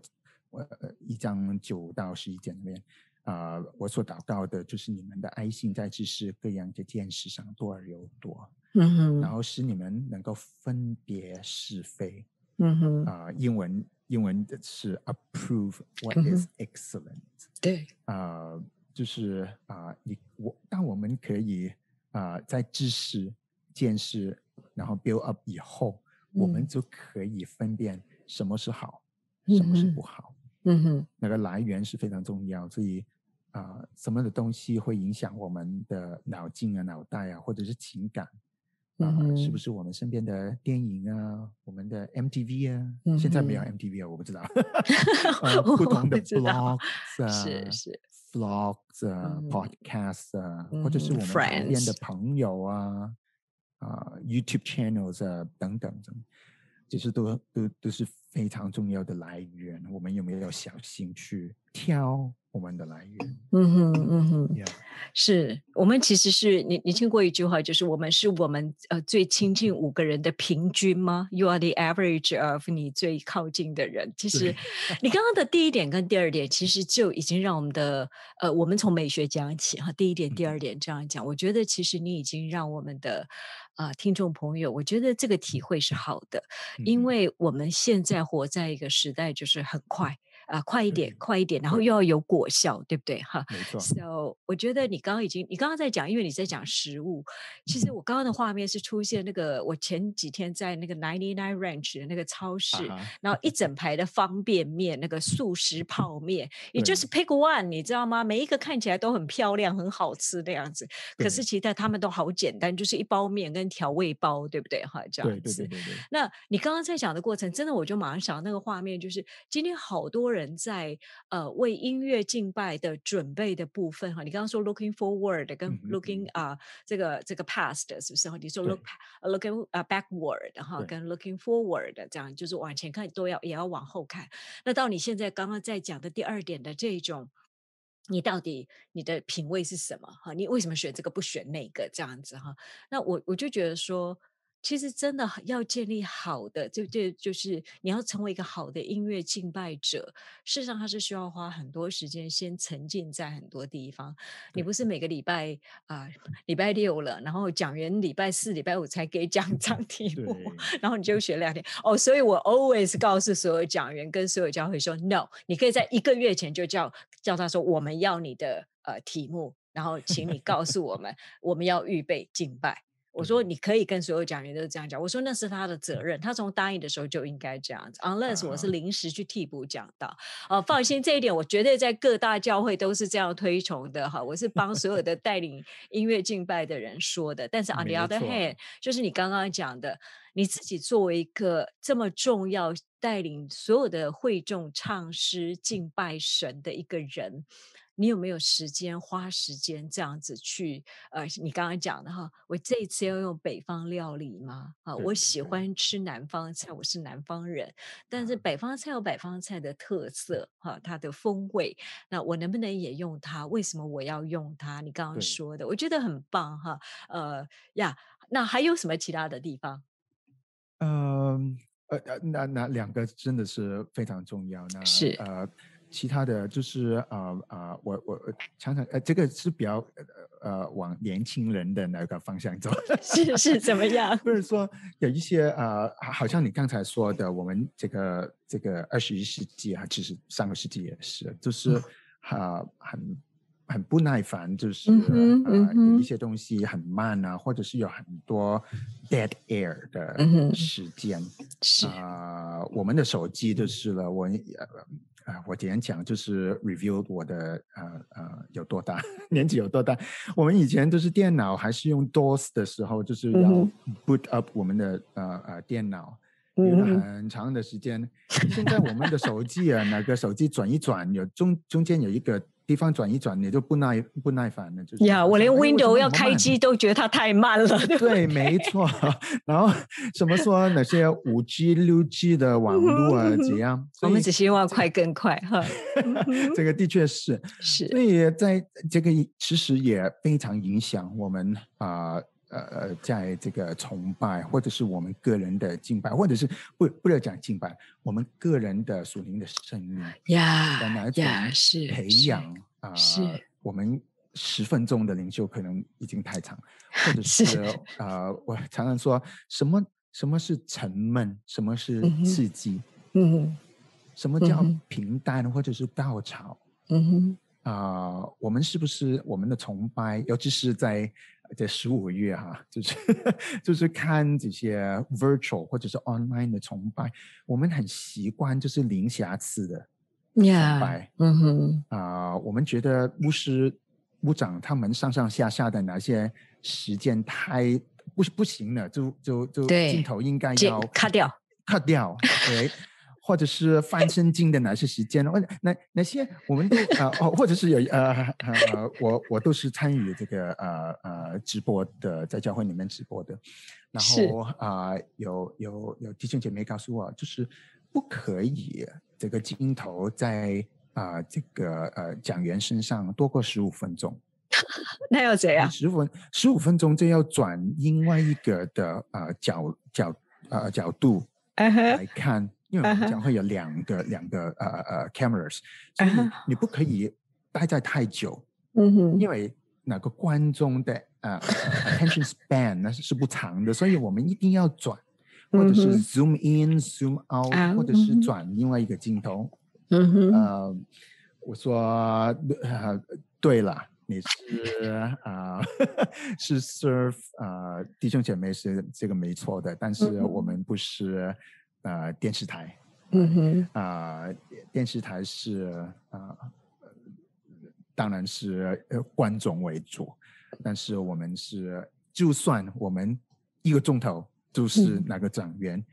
呃一章九到十一节里面啊、我所祷告的就是你们的爱心在知识各样的见识上多而又多，嗯哼，然后使你们能够分别是非嗯哼，啊、英文英文的是 approve what is excellent。对，啊、就是啊、你我当我们可以啊、在知识、见识，然后 build up 以后，我们嗯就可以分辨什么是好，什么是不好。嗯哼，那个来源是非常重要，所以啊、什么样的东西会影响我们的脑筋啊、脑袋啊，或者是情感啊、嗯是不是我们身边的电影啊，我们的 MTV 啊，现在没有嗯 MTV 啊，我不知道，*laughs* 呃，不同的 blogs 啊，是是，vlogs 啊、嗯 podcast 啊，或者是嗯我们身边的朋友啊，啊、YouTube channels 啊等等等，其实都都都是非常重要的来源。我们有没有小心去挑我们的来源嗯哼，嗯哼。？Yeah，是我们其实是你你听过一句话，就是我们是我们呃最亲近五个人的平均吗？You are the average of 你最靠近的人。其实 *laughs* 你刚刚的第一点跟第二点，其实就已经让我们的呃，我们从美学讲起哈，第一点、第二点这样讲，我觉得其实你已经让我们的啊、听众朋友，我觉得这个体会是好的，因嗯为我们现在活在一个时代，就是很快啊、快一点，快一点，然后又要有果效，对不对哈？没错，So，我觉得你刚刚已经，你刚刚在讲，因为你在讲食物。其实我刚刚的画面是出现那个，我前几天在那个 Ninety Nine Ranch 的那个超市，然后一整排的方便面，那个素食泡面，也就是 pick one，你知道吗？每一个看起来都很漂亮、很好吃的样子，可是其实他们都好简单，就是一包面跟调味包，对不对？哈，这样子对。对对，那你刚刚在讲的过程，真的我就马上想到那个画面，就是今天好多人在呃为音乐敬拜的准备的部分哈，你刚刚说 looking forward 跟 looking 啊、这个这个 past 是不是？你说 look uh, looking 啊、backward 哈，跟 looking forward 这样就是往前看都要也要往后看。那到你现在刚刚在讲的第二点的这种。你到底你的品味是什么？哈，你为什么选这个不选那个？这样子哈，那我我就觉得说，其实真的要建立好的，就就就是你要成为一个好的音乐敬拜者，事实上他是需要花很多时间，先沉浸在很多地方。你不是每个礼拜啊、礼拜六了，然后讲员礼拜四、礼拜五才给讲 *laughs* 章题目，然后你就学两天哦。所以我 always 告诉所有讲员跟所有教会说，no，你可以在一个月前就叫叫他说，我们要你的呃题目，然后请你告诉我们，我们要预备敬拜。我说你可以跟所有讲员都这样讲，我说那是他的责任，他从答应的时候就应该这样子，unless 我是啊临时去替补讲到。哦，放心，这一点我绝对在各大教会都是这样推崇的哈。我是 *laughs* 帮所有的带领音乐敬拜的人说的，但是 on the other hand，就是你刚刚讲的，你自己作为一个这么重要带领所有的会众唱诗敬拜神的一个人。你有没有时间花时间这样子去？呃，你刚刚讲的哈，我这一次要用北方料理吗？啊，我喜对欢吃南方菜，我是南方人，但是啊北方菜有北方菜的特色哈，它的风味。那我能不能也用它？为什么我要用它？你刚刚对说的，我觉得很棒哈。呃呀，那还有什么其他的地方？嗯，呃呃，那那两个真的是非常重要。那是呃，其他的就是呃呃，我我我常常呃，这个是比较呃呃往年轻人的那个方向走。*laughs* 是是怎么样？不是说有一些呃，好好像你刚才说的，我们这个这个二十一世纪啊，其实上个世纪也是，就是啊、很很不耐烦，就是嗯嗯一些东西很慢啊，或者是有很多 dead air 的时间。是啊、我们的手机就是了，我呃啊，我今天讲就是 review 我的呃呃有多大，*laughs* 年纪有多大。我们以前都是电脑还是用 DOS 的时候，就是要嗯 boot up 我们的呃呃电脑，有了嗯很长的时间。现在我们的手机啊，哪个手机转一转，有中中间有一个地方转一转，你就不耐不耐烦了。就是呀，好我连像哎为什么 Windows 要开机都觉得它太慢了。对对，没错。然后什么说那些五 G、六 G 的网络啊，怎样？我们只希望快更快哈。*laughs* 这个的确是是，所是，以在这个其实也非常影响我们啊呃呃，在这个崇拜或者是我们个人的敬拜，或者是不不要讲敬拜，我们个人的属灵的生命的呀是培养啊，是。我们十分钟的领袖可能已经太长，或者 *laughs* 是。啊呃，我常常说什么什么是沉闷，什么是刺激，嗯什么叫平淡或者是高潮。嗯哼。啊、我们是不是我们的崇拜，尤其是在这十五月哈、就是 *laughs* 就是看这些 virtual 或者是 online 的崇拜，我们很习惯就是零瑕疵的崇拜，嗯哼啊、我们觉得牧师、牧长他们上上下下的那些时间太不不行了，就就就对镜头应该要 cut 掉。cut 掉，*laughs* 对，或者是翻身经的哪些时间，或者那那些我们都呃哦，或者是有呃呃呃，我我都是参与这个呃呃直播的，在教会里面直播的，然后啊、有有有弟兄姐妹告诉我，就是不可以这个镜头在啊、这个呃讲员身上多过十五分钟。*laughs* 那要怎样？十分十五分钟就要转另外一个的呃角角呃角度来看，因为我们讲会有两个两个呃呃 cameras，所以你不可以待在太久，嗯哼。因为那个观众的呃呃 attention span 那是不长的，所以我们一定要转，或者是 zoom in zoom out，、啊或者是转另外一个镜头。嗯哼。呃，我说呃，对了，你是啊、*laughs* 是 serve 啊、弟兄姐妹是这个没错的，但是我们不是呃电视台嗯哼啊、电视台是啊、呃当然是呃观众为主，但是我们是就算我们一个钟头就是嗯那个讲员，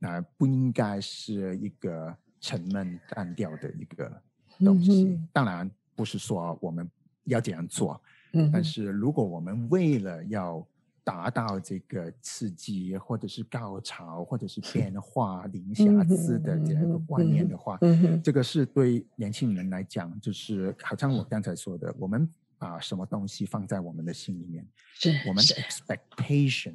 那、不应该是一个沉闷单调的一个东西。嗯当然不是说我们要这样做，嗯但是如果我们为了要达到这个刺激，或者是高潮，或者是变化、零瑕疵的这样一个观念的话，这个是对年轻人来讲，就是好像我刚才说的，我们把什么东西放在我们的心里面，是我们的 expectation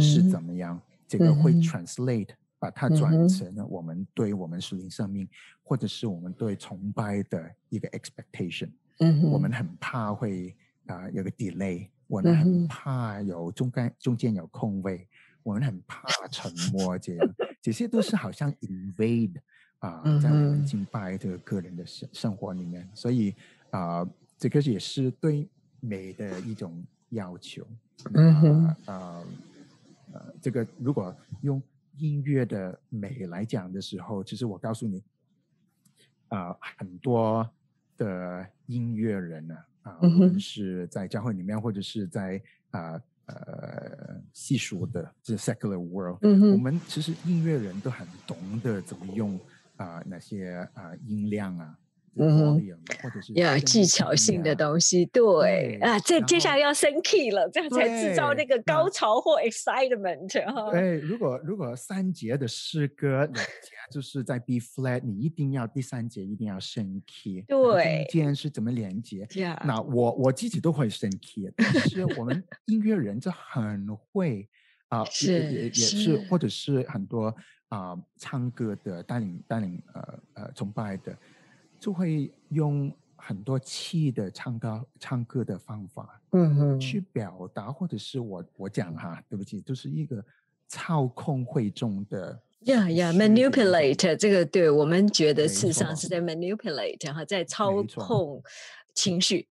是怎。么样，这个会 translate 把它转成了我们对我们属灵生命，或者是我们对崇拜的一个 expectation。嗯。我们很怕会啊、有个 delay，我们很怕有中间中间有空位，我们很怕沉默这样，这些都是好像 invade 啊、在我们敬拜这个个人的生生活里面，所以啊、这个也是对美的一种要求。啊呃呃，这个如果用音乐的美来讲的时候，其实我告诉你，啊、很多的音乐人呢，啊、嗯哼无论是在教会里面，或者是在啊呃细数的这 secular world，、嗯。我们其实音乐人都很懂得怎么用啊、那些啊、音量啊，嗯哼。volume，或者是呀，声技巧性的东西，对对啊，这接下来要升 key 了，这样才制造那个高潮或 excitement 哈。哎，如果如果三节的诗歌，就是在 B flat，你一定要第三节一定要升 key，对。中间是怎么连接？那我我自己都会升 key，但是我们音乐人就很会啊，也也是也是是。或者是很多啊唱歌的带领带领呃呃崇拜的，就会用很多气的唱歌唱歌的方法，嗯哼，去表达，或者是我我讲哈，对不起，就是一个操控会众的呀呀，manipulate 这个，对我们觉得事实上是在 manipulate 哈，在操控情绪、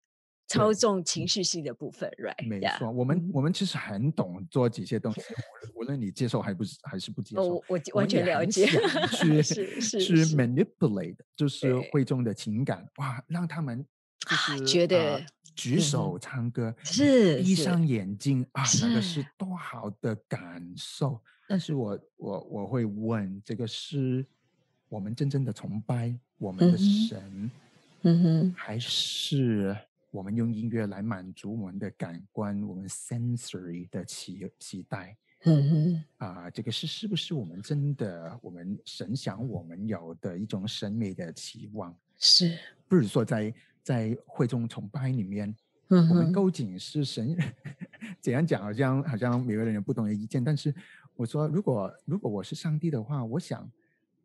操纵情绪性的部分，right？没错，我们嗯我们其实很懂做这些东西，*laughs* 无无论你接受还不是还是不接受，哦我我完全了解 *laughs* 去是是去是 manipulate，就是对会众的情感，哇，让他们就啊是觉得呃举手唱歌，是是闭上眼睛啊，那个是是多好的感受。但是我我我会问，这个是我们真正的崇拜我们的神，嗯哼，还是我们用音乐来满足我们的感官，我们 sensory 的期期待？嗯哼，啊、这个是是不是我们真的我们神想我们有的一种审美的期望？是，不是说在在会众崇拜里面，嗯哼，我们究竟是神 *laughs* 怎样讲？好像好像每个人有不同的意见。但是我说，如果如果我是上帝的话，我想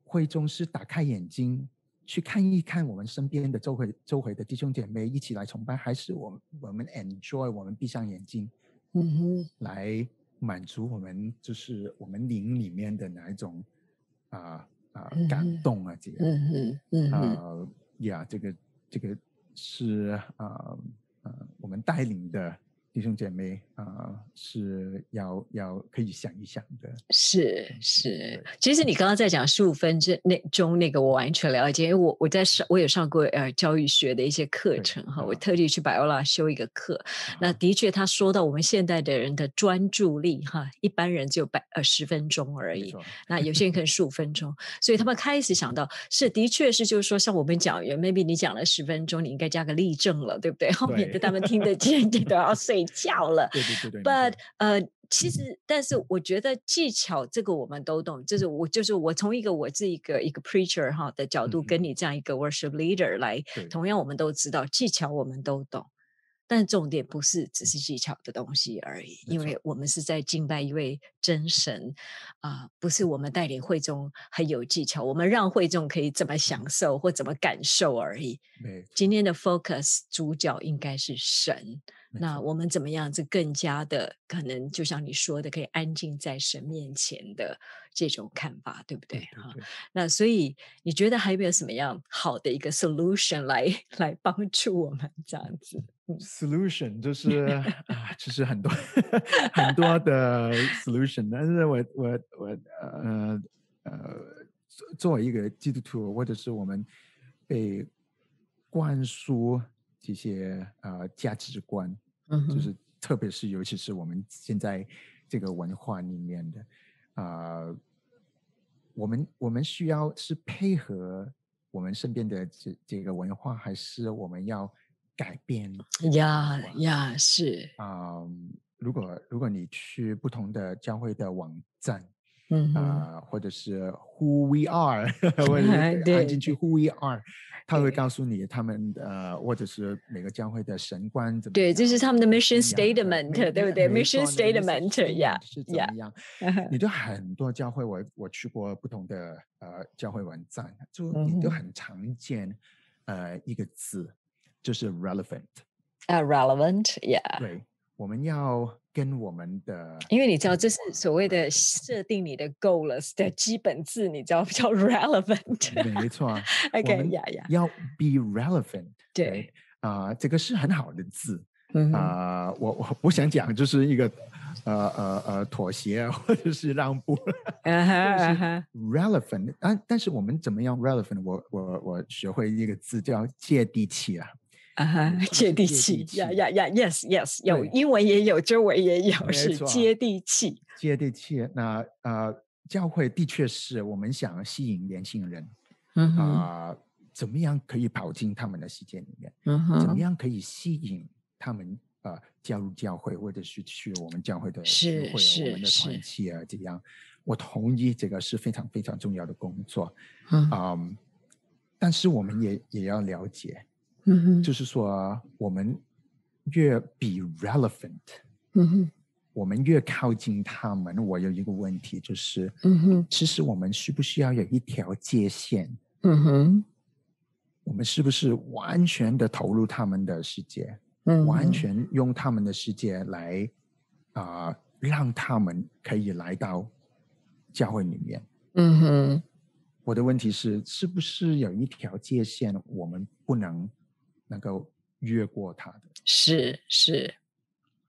会众是打开眼睛去看一看我们身边的周围周围的弟兄姐妹一起来崇拜，还是我们我们 enjoy 我们闭上眼睛嗯哼，来满足我们就是我们灵里面的哪一种啊啊、嗯感动啊这个。嗯哼，嗯啊，呃呀，这个这个是呃呃，我们带领的弟兄姐妹啊、呃是要要可以想一想的。是嗯是，其实你。刚刚在讲十五分之那中那个，我完全了解，因为我我在上我有上过呃教育学的一些课程哈，我啊特地去百欧拉修一个课，那啊的确他说到我们现代的人的专注力哈，一般人只有百呃十分钟而已，那有些人可能十五分钟，所以他们开始想到是的确是就是说，像我们讲员，maybe 你讲了十分钟，你应该加个例证了，对不对？*laughs* 后免得对他们听得见，你都要睡觉了。对对对对没 But 呃，其实，但是我觉得技巧这个我们都懂，就是我就是我从一个我是一个一个 preacher 哈的角度，跟你这样一个 worship leader 来，对同样我们都知道技巧我们都懂，但重点不是只是技巧的东西而已，因为我们是在敬拜一位真神啊、不是我们带领会众很有技巧，我们让会众可以怎么享受或怎么感受而已。今天的 focus 主角应该是神。那我们怎么样子更加的可能，就像你说的，可以安静在神面前的这种看法，对不对？哈，对那所以你觉得还有没有什么样好的一个 solution 来 *laughs* 来帮助我们这样子？嗯 solution 就 *laughs* 是啊，其实很多 *laughs* 很多的 solution，但是我我我呃呃，作作为一个基督徒，或者是我们被灌输这些呃价值观，嗯就是特别是尤其是我们现在这个文化里面的啊、我们我们需要是配合我们身边的这这个文化，还是我们要改变呀呀，是，啊、如果如果你去不同的教会的网站嗯啊、哼，或者是 Who We Are，*laughs* 或者 *laughs* 按进去 Who We Are，他会对告诉你他们呃，或者是每个教会的神官怎么对，这是他们的 mission statement，没对不对？mission 错那个 mission statement，呀 statement 是怎呀么样？*laughs* 你就很多教会，我我去过不同的呃教会网站，就你都很常见呃一个字，就是 relevant。啊，relevant，yeah。对，我们要跟我们的因为你知道，这是所谓的设定你的 goals 的基本字，你知道叫 *laughs* relevant。没错，啊 *laughs* OK，呀呀，要 be relevant。对，啊、这个是很好的字啊、我我我想讲就是一个呃呃呃妥协或者是让步。*laughs* 啊哈就是，relevant，但但是我们怎么样 relevant？我我我学会一个字叫接地气啊，啊哈，接地气，呀呀呀，yes yes，有英文也有，中文也有，是接地气。接地气。那呃，教会的确是我们想吸引年轻人啊、怎么样可以跑进他们的世界里面？嗯怎么，样可以吸引他们呃加入教会，或者是去我们教会的是聚会啊、我们的团契啊？这样，我同意这个是非常非常重要的工作。嗯嗯，但是我们也也要了解，嗯哼，就是说，我们越 be relevant，嗯哼，我们越靠近他们。我有一个问题，就是，嗯哼，其实我们需不需要有一条界限？嗯哼，我们是不是完全的投入他们的世界，嗯完，全用他们的世界来啊、让他们可以来到教会里面？嗯哼，我的问题是，是不是有一条界限，我们不能能够越过它的？是是，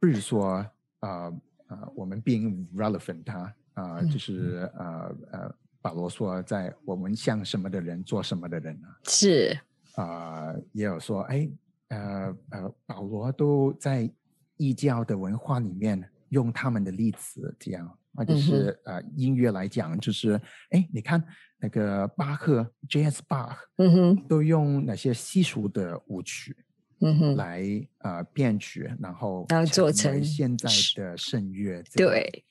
不是说呃呃，我们 being relevant 它啊、嗯就是呃呃，保罗说，在我们像什么的人做什么的人呢，是，啊、也有说，哎，呃呃，保罗都在异教的文化里面用他们的例子，这样，或者是呃音乐来讲，就是哎，你看那个巴赫 J.S. 巴赫，嗯哼，都用哪些西俗的舞曲，嗯哼，来呃编曲，然后然后做成现在的圣乐，对。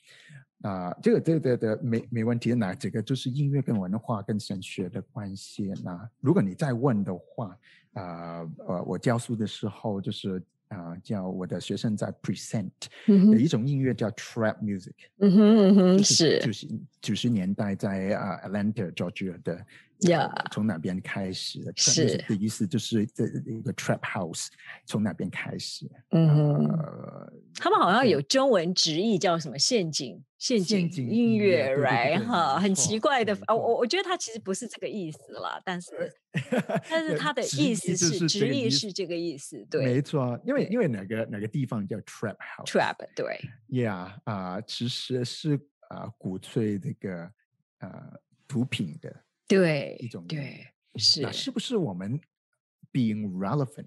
啊，这个、这个的没没问题。那这个就是音乐跟文化跟神学的关系。那如果你再问的话，啊呃，我教书的时候就是啊，叫我的学生在 present 有一种音乐叫 trap music，嗯哼嗯哼，是九十九十年代在啊 Atlanta Georgia 的。呀，从哪边开始的？是的意思就是这一个 trap house 从哪边开始？嗯，他们好像有中文直译叫什么陷阱陷阱音乐，right 哈，很奇怪的啊，我我觉得他其实不是这个意思啦，但是但是他的意思是直译是这个意思，对，没错，因为因为哪个哪个地方叫 trap house？trap 对，yeah 啊，其实是啊鼓吹这个呃毒品的。对，一种对是，那是不是我们 being relevant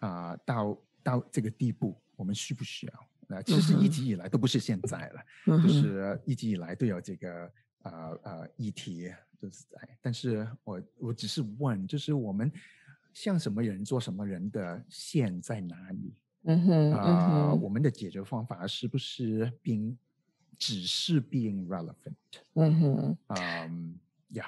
啊到到这个地步，我们需不需要？那其实一直以来都不是现在了，就是一直以来都有这个呃呃议题就是在。但是我我只是问，就是我们像什么人做什么人的线在哪里？嗯哼啊，我们的解决方法是不是 being 只是 being relevant？嗯哼，嗯。Yeah.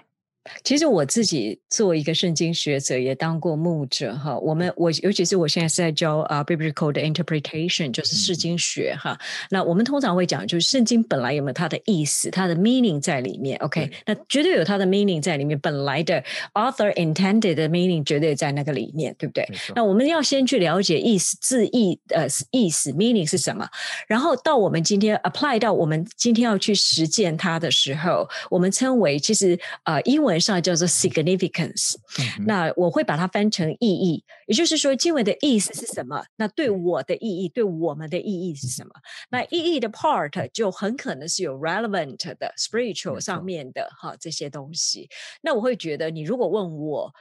其实我自己作为一个圣经学者，也当过牧者哈。我们我尤其是我现在是在教啊，biblical 的 interpretation，就是圣经学哈。那我们通常会讲，就是圣经本来有没有它的意思，它的 meaning 在里面？OK，那绝对有它的 meaning 在里面，本来的 author intended 的 meaning 绝对在那个里面，对不对？那我们要先去了解意思字义呃意思 meaning 是什么，然后到我们今天 apply 到我们今天要去实践它的时候，我们称为其实呃英文。上叫做 significance，那我会把它翻成意义，也就是说经文的意思是什么？那对我的意义，对我们的意义是什么？那意义的 part 就很可能是有 relevant 的 spiritual 上面的哈这些东西。那我会觉得，你如果问我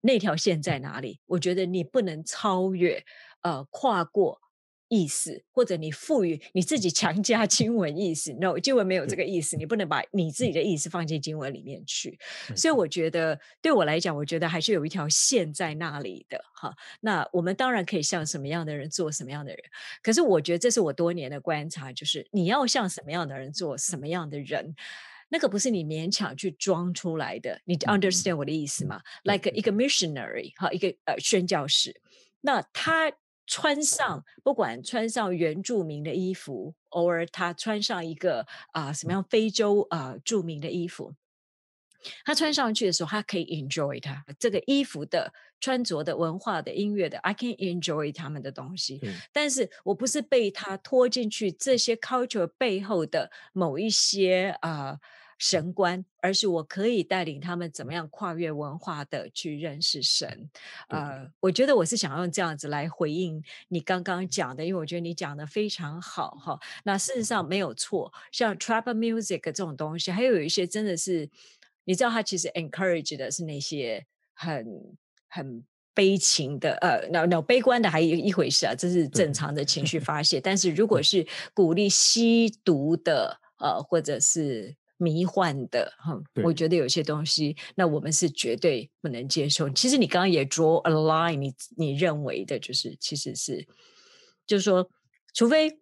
那条线在哪里，我觉得你不能超越，呃，跨过。意思，或者你赋予你自己强加经文意思，no，经文没有这个意思，你不能把你自己的意思放进经文里面去。所以我觉得，对我来讲，我觉得还是有一条线在那里的哈。那我们当然可以像什么样的人做什么样的人，可是我觉得这是我多年的观察，就是你要像什么样的人做什么样的人，那个不是你勉强去装出来的。你 understand 我的意思吗？Like 一个 missionary 哈，一个呃宣教士，那他。穿上不管穿上原住民的衣服，偶尔他穿上一个啊什么样非洲啊著名的衣服，他穿上去的时候，他可以 enjoy 他这个衣服的穿着的文化的音乐的，I can enjoy 他们的东西。但是我不是被他拖进去这些 culture 背后的某一些啊。神观，而是我可以带领他们怎么样跨越文化的去认识神。呃，我觉得我是想用这样子来回应你刚刚讲的，因为我觉得你讲的非常好哈。那事实上没有错，像 trap music 这种东西，还有一些真的是，你知道，它其实 encourage 的是那些很很悲情的，呃，那那悲观的还有一回事啊，这是正常的情绪 *laughs* 发泄。但是如果是鼓励吸毒的，呃，或者是迷幻的哈，我觉得有些东西，那我们是绝对不能接受。其实你刚刚也 draw a line，你你认为的就是，其实是，就是说，除非。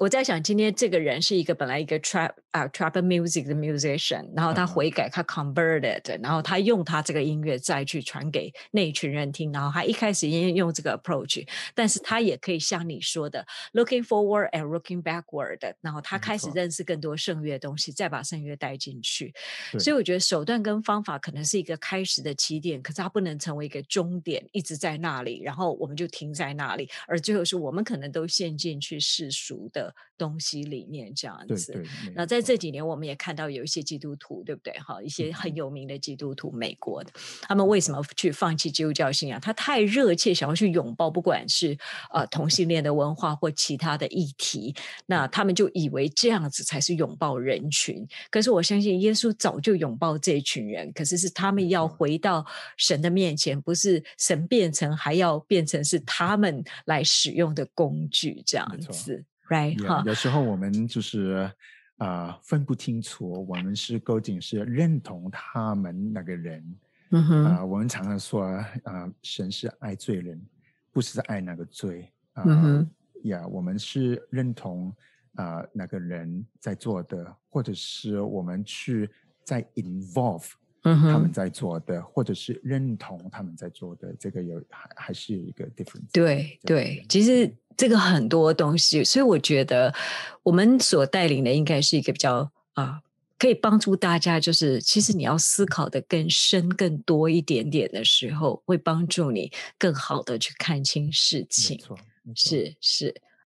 我在想，今天这个人是一个本来一个 trap 啊 trap music 的 musician，然后他悔改，他 converted，然后他用他这个音乐再去传给那一群人听，然后他一开始也用这个 approach，但是他也可以像你说的 looking forward and looking backward，然后他开始认识更多圣乐的东西，再把圣乐带进去。所以我觉得手段跟方法可能是一个开始的起点，可是它不能成为一个终点，一直在那里，然后我们就停在那里，而最后是我们可能都陷进去世俗的。的东西里面这样子。对对。那在这几年，我们也看到有一些基督徒，对不对？哈，一些很嗯有名的基督徒，美国的，他们为什么去放弃基督教信仰？他太热切想要去拥抱，不管是呃同性恋的文化或其他的议题，那他们就以为这样子才是拥抱人群。可是我相信耶稣早就拥抱这一群人，可是是他们要回到神的面前，不是神变成，还要变成是他们来使用的工具这样子，right？Yeah，哈，有时候我们就是啊、分不清楚，我们是究竟是认同他们那个人嗯哼，啊、我们常常说啊、神是爱罪人，不是爱那个罪啊。嗯哼呀我们是认同啊、那个人在做的，或者是我们去在 involve 嗯他们，在做的，或者是认同他们在做的，这个有还还是有一个 difference 对对。，其实这个很多东西，所以我觉得我们所带领的应该是一个比较啊。可以帮助大家，就是其实你要思考的更深、更多一点点的时候，会帮助你更好的去看清事没情。错，没错。是是，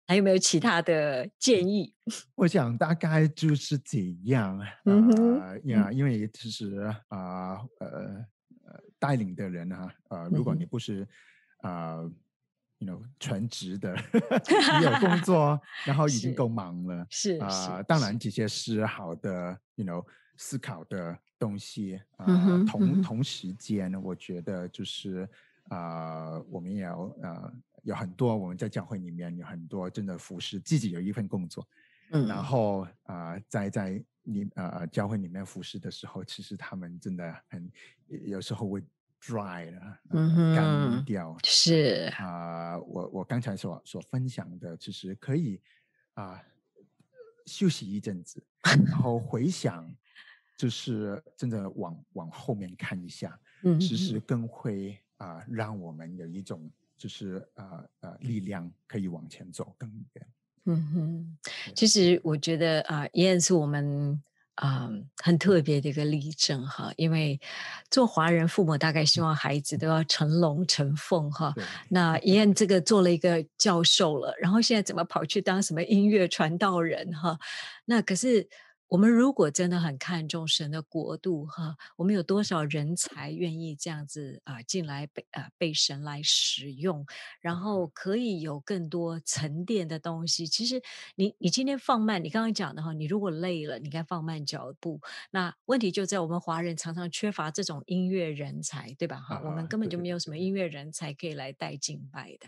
还有没有其他的建议？*laughs* 我想大概就是这样啊呀，因为其实啊呃呃带领的人啊，呃，如果你不是啊，you know 全职的，*laughs* 你有工 *laughs* 作，然后已经是够忙了是啊，当然。这些是好的，you know 思考的东西啊同哼。同时间，我觉得就是啊，我们也要呃有很多我们在教会里面有很多真的服侍，自己有一份工作。嗯，然后啊、呃在在你呃教会里面服侍的时候，其实他们真的很有时候会 dry 了，嗯呃干哼掉是。啊、我我刚才所所分享的，其实可以啊、休息一阵子，然后回想，就是真的往往后面看一下，嗯其实更会啊、让我们有一种就是呃呃力量可以往前走更远。嗯哼，其实我觉得啊，也是我们啊、很特别的一个例证哈，因为做华人父母大概希望孩子都要成龙成凤哈。那怡燕这个做了一个教授了，然后现在怎么跑去当什么音乐传道人哈？那可是我们如果真的很看重神的国度哈，我们有多少人才愿意这样子啊、进来被啊、被神来使用，然后可以有更多沉淀的东西。其实你你今天放慢，你刚刚讲的哈，你如果累了，你该放慢脚步。那问题就在我们华人常常缺乏这种音乐人才，对吧？哈，我们啊根本就没有什么音乐人才可以来带敬拜的。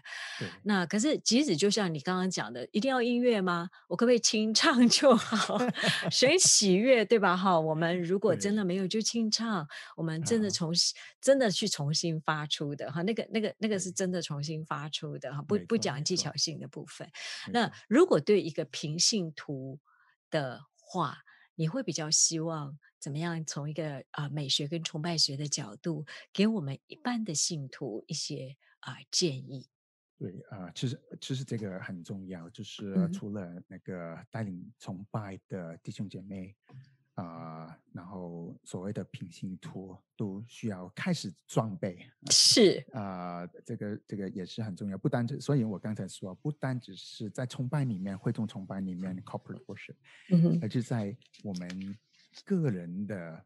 那可是，即使就像你刚刚讲的，一定要音乐吗？我可不可以清唱就好？*laughs* 谁喜悦，对吧？哈，我们如果真的没有就清唱，我们真的啊重新、真的去重新发出的哈，那个那个那个是真的重新发出的哈，不不讲技巧性的部分。那如果对一个平信徒的话，你会比较希望怎么样？从一个啊、美学跟崇拜学的角度，给我们一般的信徒一些啊、建议。对啊、其实其实这个很重要，就是嗯除了那个带领崇拜的弟兄姐妹啊、然后所谓的平行图都需要开始装备是，啊、这个这个也是很重要。不单只，所以我刚才说，不单只是在崇拜里面，会众崇拜里面 corporate worship，嗯，而是在我们个人的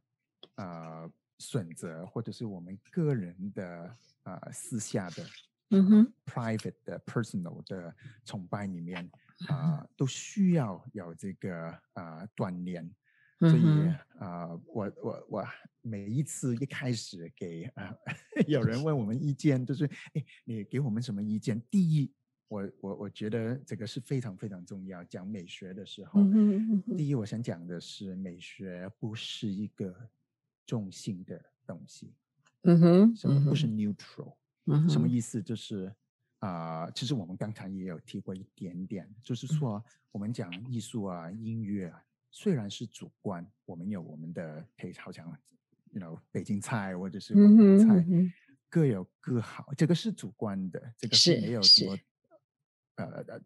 呃选择，或者是我们个人的呃私下的嗯哼，private 的 personal 的崇拜里面啊、都需要有这个啊、锻炼。所以啊、我我我每一次一开始给啊、*laughs* 有人问我们意见，就是哎，你给我们什么意见？第一，我我我觉得这个是非常非常重要。讲美学的时候，嗯哼嗯第一，我想讲的是美学不是一个中性的东西，嗯哼，什么不是嗯 neutral？、哼什么意思？就是啊、其实我们刚才也有提过一点点，就是嗯。说我们讲艺术啊、音乐啊，虽然是主观，我们有我们的 taste，好像，you know，北京菜或者是广嗯东菜，哼。嗯各有各好，这个是主观的，这个是没有什么。呃呃呃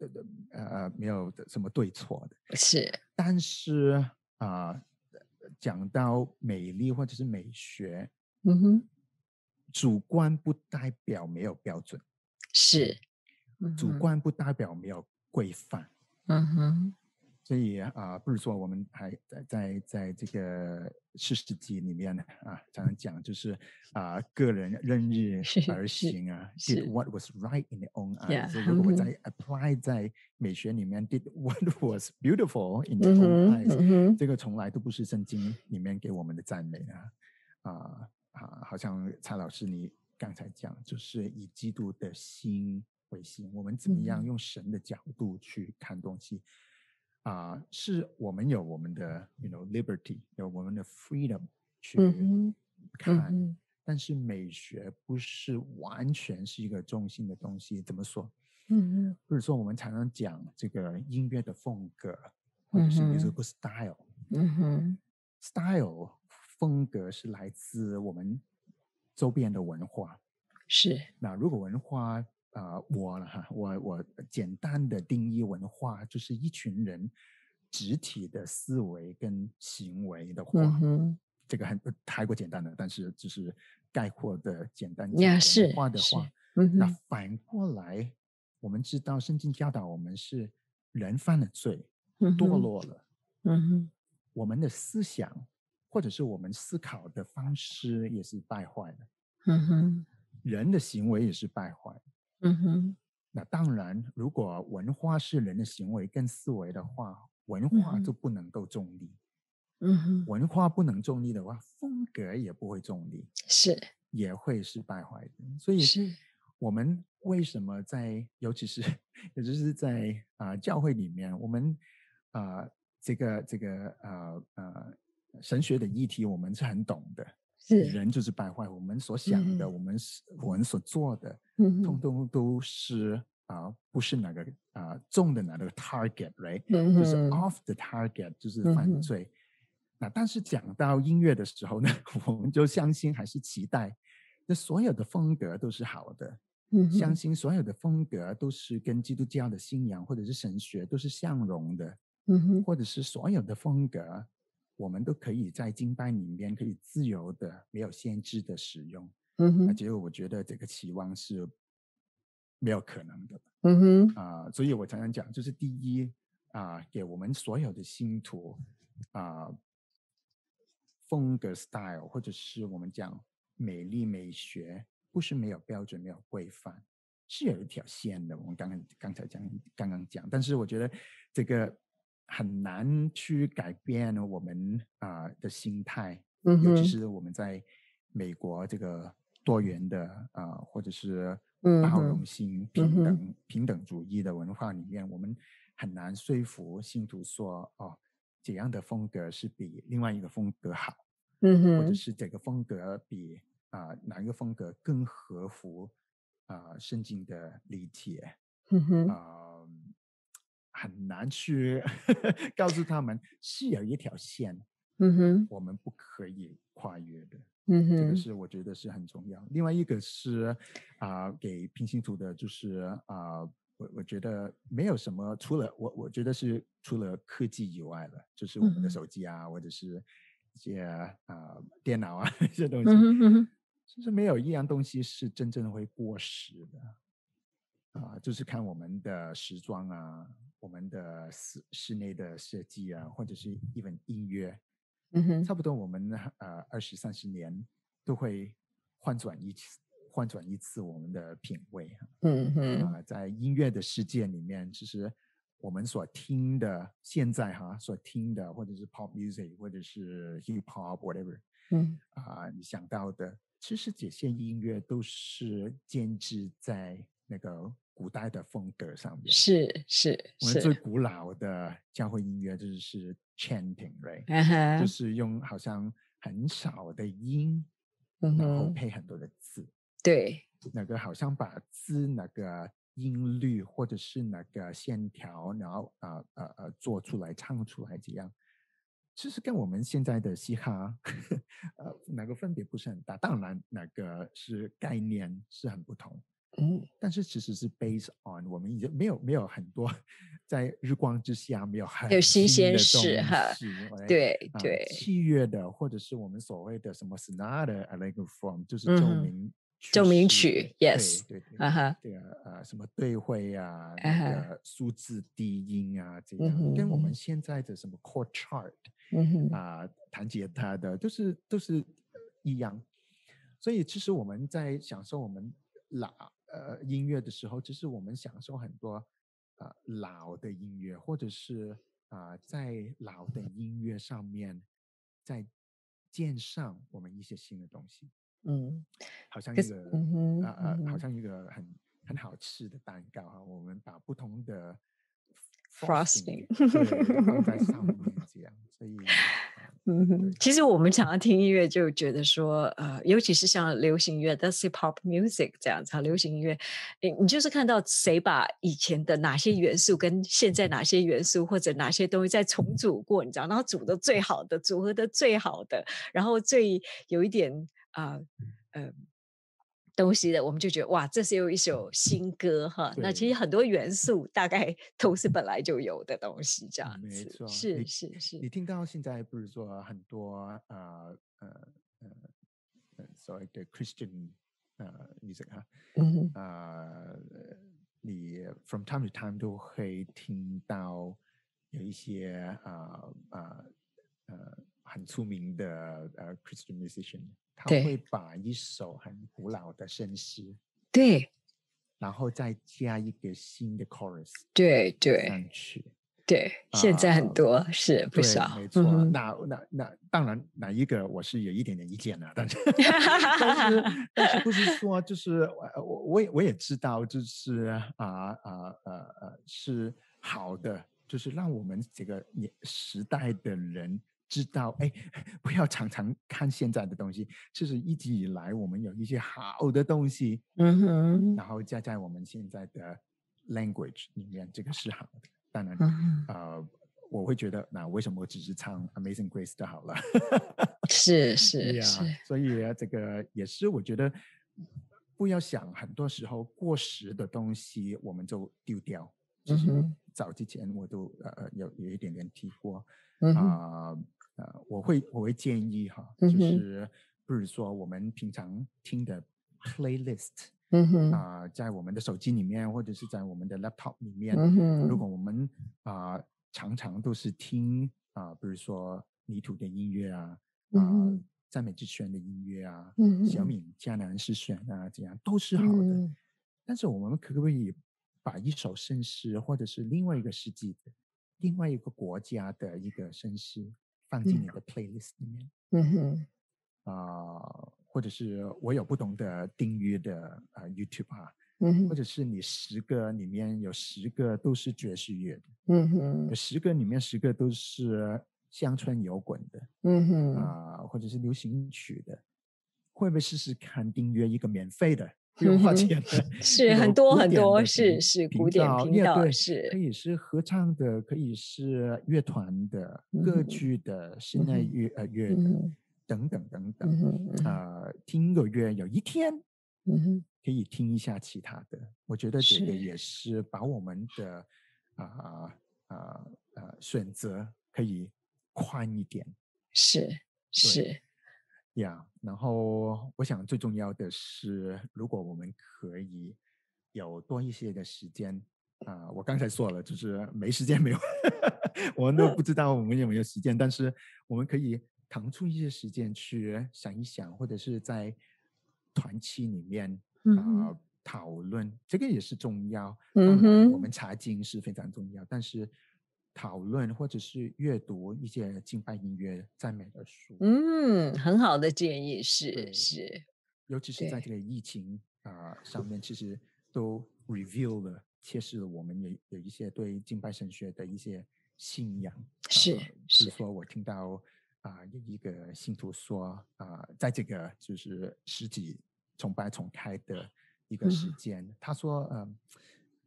呃呃，没有什么对错的，是，但是啊、讲到美丽或者是美学，嗯哼，主观不代表没有标准，是，嗯主观不代表没有规范。嗯哼。所以啊，不如说我们还在在在这个四世纪里面呢啊，常常讲就是啊，个人任日而行啊，did what was right in their own eyes。所以如果我在 apply 在美学里面，did what *laughs* was beautiful in their own eyes，这个从来都不是圣经里面给我们的赞美啊啊啊！好像蔡老师你刚才讲，就是以基督的心为心，我们怎么样用神的角度去看东西。啊，是我们有我们的，you know liberty，有我们的 freedom 去看，但是美学不是完全是一个中心的东西。怎么说？嗯嗯，或者说我们常常讲这个音乐的风格，或者是比如说 style，嗯哼，style 风格是来自我们周边的文化。是。那如果文化啊，我了哈，我我简单的定义文化就是一群人集体的思维跟行为的话，嗯这个很太过简单了，但是只是概括的简单文化的话，那反过来，我们知道圣经教导我们是人犯了罪，堕落了，嗯哼，我们的思想或者是我们思考的方式也是败坏的，嗯哼，人的行为也是败坏。嗯哼，那当然，如果文化是人的行为跟思维的话，文化就不能够中立。嗯哼，文化不能中立的话，风格也不会中立，是也会是败坏的。所以，是我们为什么在，尤其是，也就是在啊教会里面，我们啊这个这个呃呃神学的议题，我们是很懂的。是人就是败坏，我们所想的，我们我们所做的，嗯通通都是啊，不是哪个啊中的哪个 target，right？就是 off the target，就是犯罪。那但是讲到音乐的时候呢，*laughs* 我们就相信还是期待，那所有的风格都是好的，嗯相信所有的风格都是跟基督教的信仰或者是神学都是相融的，嗯或者是所有的风格。我们都可以在经班里面可以自由的、没有限制的使用。嗯哼，结果我觉得这个期望是没有可能的。嗯哼，啊，所以我常常讲，就是第一啊，给我们所有的信徒啊，风格 style，或者是我们讲美丽美学，不是没有标准、没有规范，是有一条线的。我们刚刚刚才讲，刚刚讲，但是我觉得这个。很难去改变我们啊的心态，尤其是我们在美国这个多元的啊，或者是包容性、平等、平等主义的文化里面，我们很难说服信徒说哦，这样的风格是比另外一个风格好，或者是这个风格比啊哪一个风格更合乎啊圣经的理解啊。很难去 *laughs* 告诉他们是有一条线，嗯哼，我们不可以跨越的，嗯哼，这个是我觉得是很重要。另外一个是啊，给平行图的，就是啊，我我觉得没有什么，除了我我觉得是除了科技以外了，就是我们的手机啊，或者是一些啊电脑啊 *laughs* 这些东西，就是没有一样东西是真正会过时的啊，就是看我们的时装啊。我们的室室内的设计啊，或者是一本音乐，嗯哼，差不多我们呃二十三十年都会换转一次，换转一次我们的品味，嗯哼，啊，在音乐的世界里面，其实我们所听的现在哈所听的，或者是 pop music，或者是 hip hop whatever，嗯，啊，你想到的，其实这些音乐都是建制在那个。古代的风格上面是是，我们最古老的教会音乐就是是 chanting，right，就是用好像很少的音，然后配很多的字，对，那个好像把字那个音律或者是那个线条，然后呃呃呃做出来唱出来这样，其实跟我们现在的嘻哈呃那个分别不是很大，当然那个是概念是很不同。嗯，但是其实是 based on 我们已经没有没有很多在日光之下没有很有新鲜事哈，对对，器乐的或者是我们所谓的什么 sonata a l e g r o form，就是奏鸣奏鸣曲，yes，对对，啊哈，这个呃什么对会啊，啊那个数字低音啊，这样跟我们现在的什么 chord chart 啊，弹吉他的都是都是一样。所以其实我们在享受我们老呃音乐的时候，其实我们享受很多呃老的音乐，或者是啊、在老的音乐上面再建上我们一些新的东西，嗯，好像一个嗯哼呃呃，嗯好像一个很很好吃的蛋糕啊，我们把不同的 Frosting 放在上面这样，所以嗯，其实我们常常听音乐，就觉得说，呃，尤其是像流行乐的 hip hop music 这样子，啊，流行音乐，你你就是看到谁把以前的哪些元素跟现在哪些元素或者哪些东西再重组过，你知道，然后组的最好的，组合的最好的，然后最有一点啊，呃。东西的，我们就觉得哇，这是有一首新歌哈。那其对实很多元素大概都是本来就有的东西，这样没子。错，是是是你，听到现在不是说很多呃呃呃呃所谓的 Christian 呃 music 哈，嗯哼呃，你 from time to time 都会听到有一些呃呃呃很出名的呃 Christian musician，他会把一首很古老的圣诗，对然后再加一个新的 chorus 对对上去。对，现在很啊多是不，少，没错。那那那当然，哪一个我是有一点点意见的，但是 *laughs* 但是但是不是说就是呃我我也我也知道，就是啊啊呃呃是好的，就是让我们这个年时代的人知道，哎，不要常常看现在的东西，就是一直以来我们有一些好的东西，嗯哼然后加在我们现在的 language 里面，这个是好的。当然，嗯，呃，我会觉得，那为什么我只是唱 Amazing Grace 就好了？是是呀是，所以这个也是我觉得不要想很多时候过时的东西我们就丢掉。就是嗯哼早之前我都呃呃有有一点点提过嗯呃我会我会建议哈，就是不如说我们平常听的 playlist 嗯哼。啊、在我们的手机里面或者是在我们的 laptop 里面，嗯如果我们啊、常常都是听啊、比如说泥土的音乐啊，啊、嗯赞美之泉的音乐啊，嗯小敏迦南诗选啊，这样都是好的。嗯。但是我们可不可以把一首圣诗，或者是另外一个世纪的、另外一个国家的一个圣诗放进你的 playlist 里面？嗯哼。啊、或者是我有不同的订阅的呃 YouTube 啊，嗯哼。或者是你十个里面有十个都是爵士乐的，嗯哼。有十个里面十个都是乡村摇滚的嗯哼。啊、或者是流行曲的，会不会试试看订阅一个免费的，*laughs* 不用花钱的？*laughs* 是很多很多是是古典频道是可以是合唱的，可以是乐团的、嗯歌剧的、室内乐呃乐的、等等等嗯等。哼嗯哼呃，听个乐有一天嗯哼可以听一下其他的，我觉得这个也是把我们的啊啊啊选择可以宽一点是是呀。然后我想最重要的是，如果我们可以有多一些的时间啊、我刚才说了，就是没时间没有，*laughs* 我们都不知道我们有没有时间，但是我们可以腾出一些时间去想一想，或者是在团契里面啊、讨论，这个也是重要。嗯哼，我们查经是非常重要，但是讨论或者是阅读一些敬拜音乐、赞美的书，嗯，很好的建议是是尤其是在对。这个疫情啊、上面，其实都 reveal 了，揭示了我们有有一些对敬拜神学的一些信仰。是是如说我听到啊、有一个信徒说啊、在这个就是实体崇拜重开的一个时嗯。间，他说嗯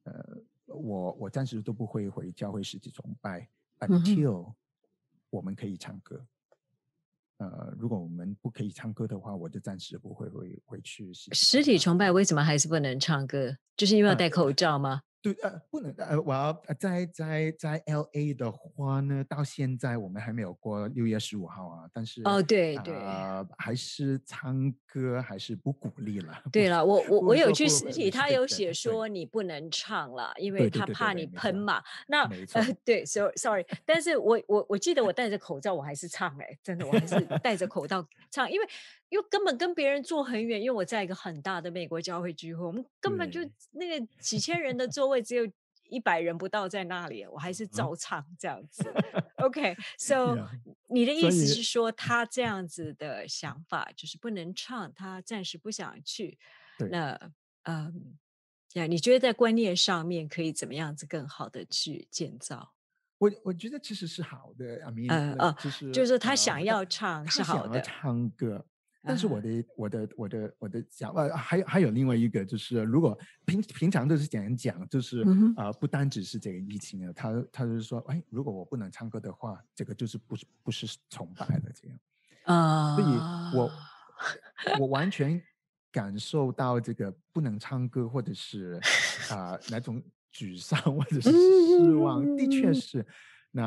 呃我我暂时都不会回教会实体崇拜，until 我们可以唱歌。呃，如果我们不可以唱歌的话，我就暂时不会回回去实体实体崇拜为什么还是不能唱歌？就是因为要呃戴口罩吗？对，呃，不能，呃，我要在在在 L A 的话呢，到现在我们还没有过六月十五号啊，但是哦，对对，呃，还是唱歌还是不鼓励了。对了，我我我有去实实体，*laughs* 他有写说你不能唱了，因为他怕你喷嘛。那呃，对，so sorry，但是我我我记得我戴着口罩，我还是唱哎，真的，我还是戴着口罩唱，因为。因为根本跟别人坐很远，因为我在一个很大的美国教会聚会，我们根本就那个几千人的座位只有一百人不到在那里，我还是照唱这样子。OK，so *laughs* 你的意思是说他这样子的想法就是不能唱，他暂时不想去。那嗯，呀，你觉得在观念上面可以怎么样子更好的去建造？我我觉得其实是好的，阿米，呃，就是就是他想要唱是好的，唱歌。但是我的我的我的我的想法还还有另外一个就是，如果平平常都是讲讲，就是啊，不单只是这个疫情啊，他他就是说，哎，如果我不能唱歌的话，这个就是不是不是崇拜的这样啊。*laughs* 所以我我完全感受到这个不能唱歌或者是啊那种沮丧或者是失望，的确是。那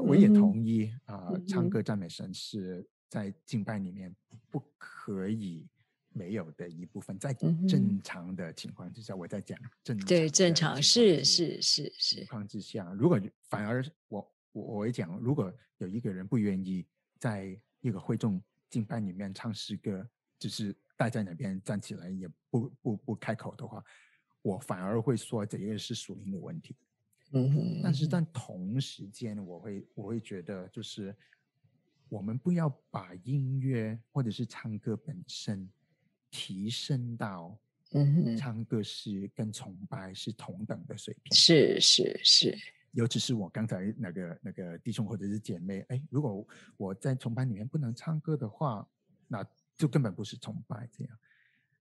我也同意啊，唱歌赞美神是。在敬拜里面不可以没有的一部分，在正常的情况之下，我在讲正常对正常是是是是情况之下，如果反而我我我会讲，如果有一个人不愿意在一个会众敬拜里面唱诗歌，只是待在那边站起来也不不不开口的话，我反而会说这个是属灵的问题。嗯，但是但同时间，我会我会觉得就是。我们不要把音乐或者是唱歌本身提升到，嗯，唱歌是跟崇拜是同等的水平。是是是，尤其是我刚才那个那个弟兄或者是姐妹，哎，如果我在崇拜里面不能唱歌的话，那就根本不是崇拜这样。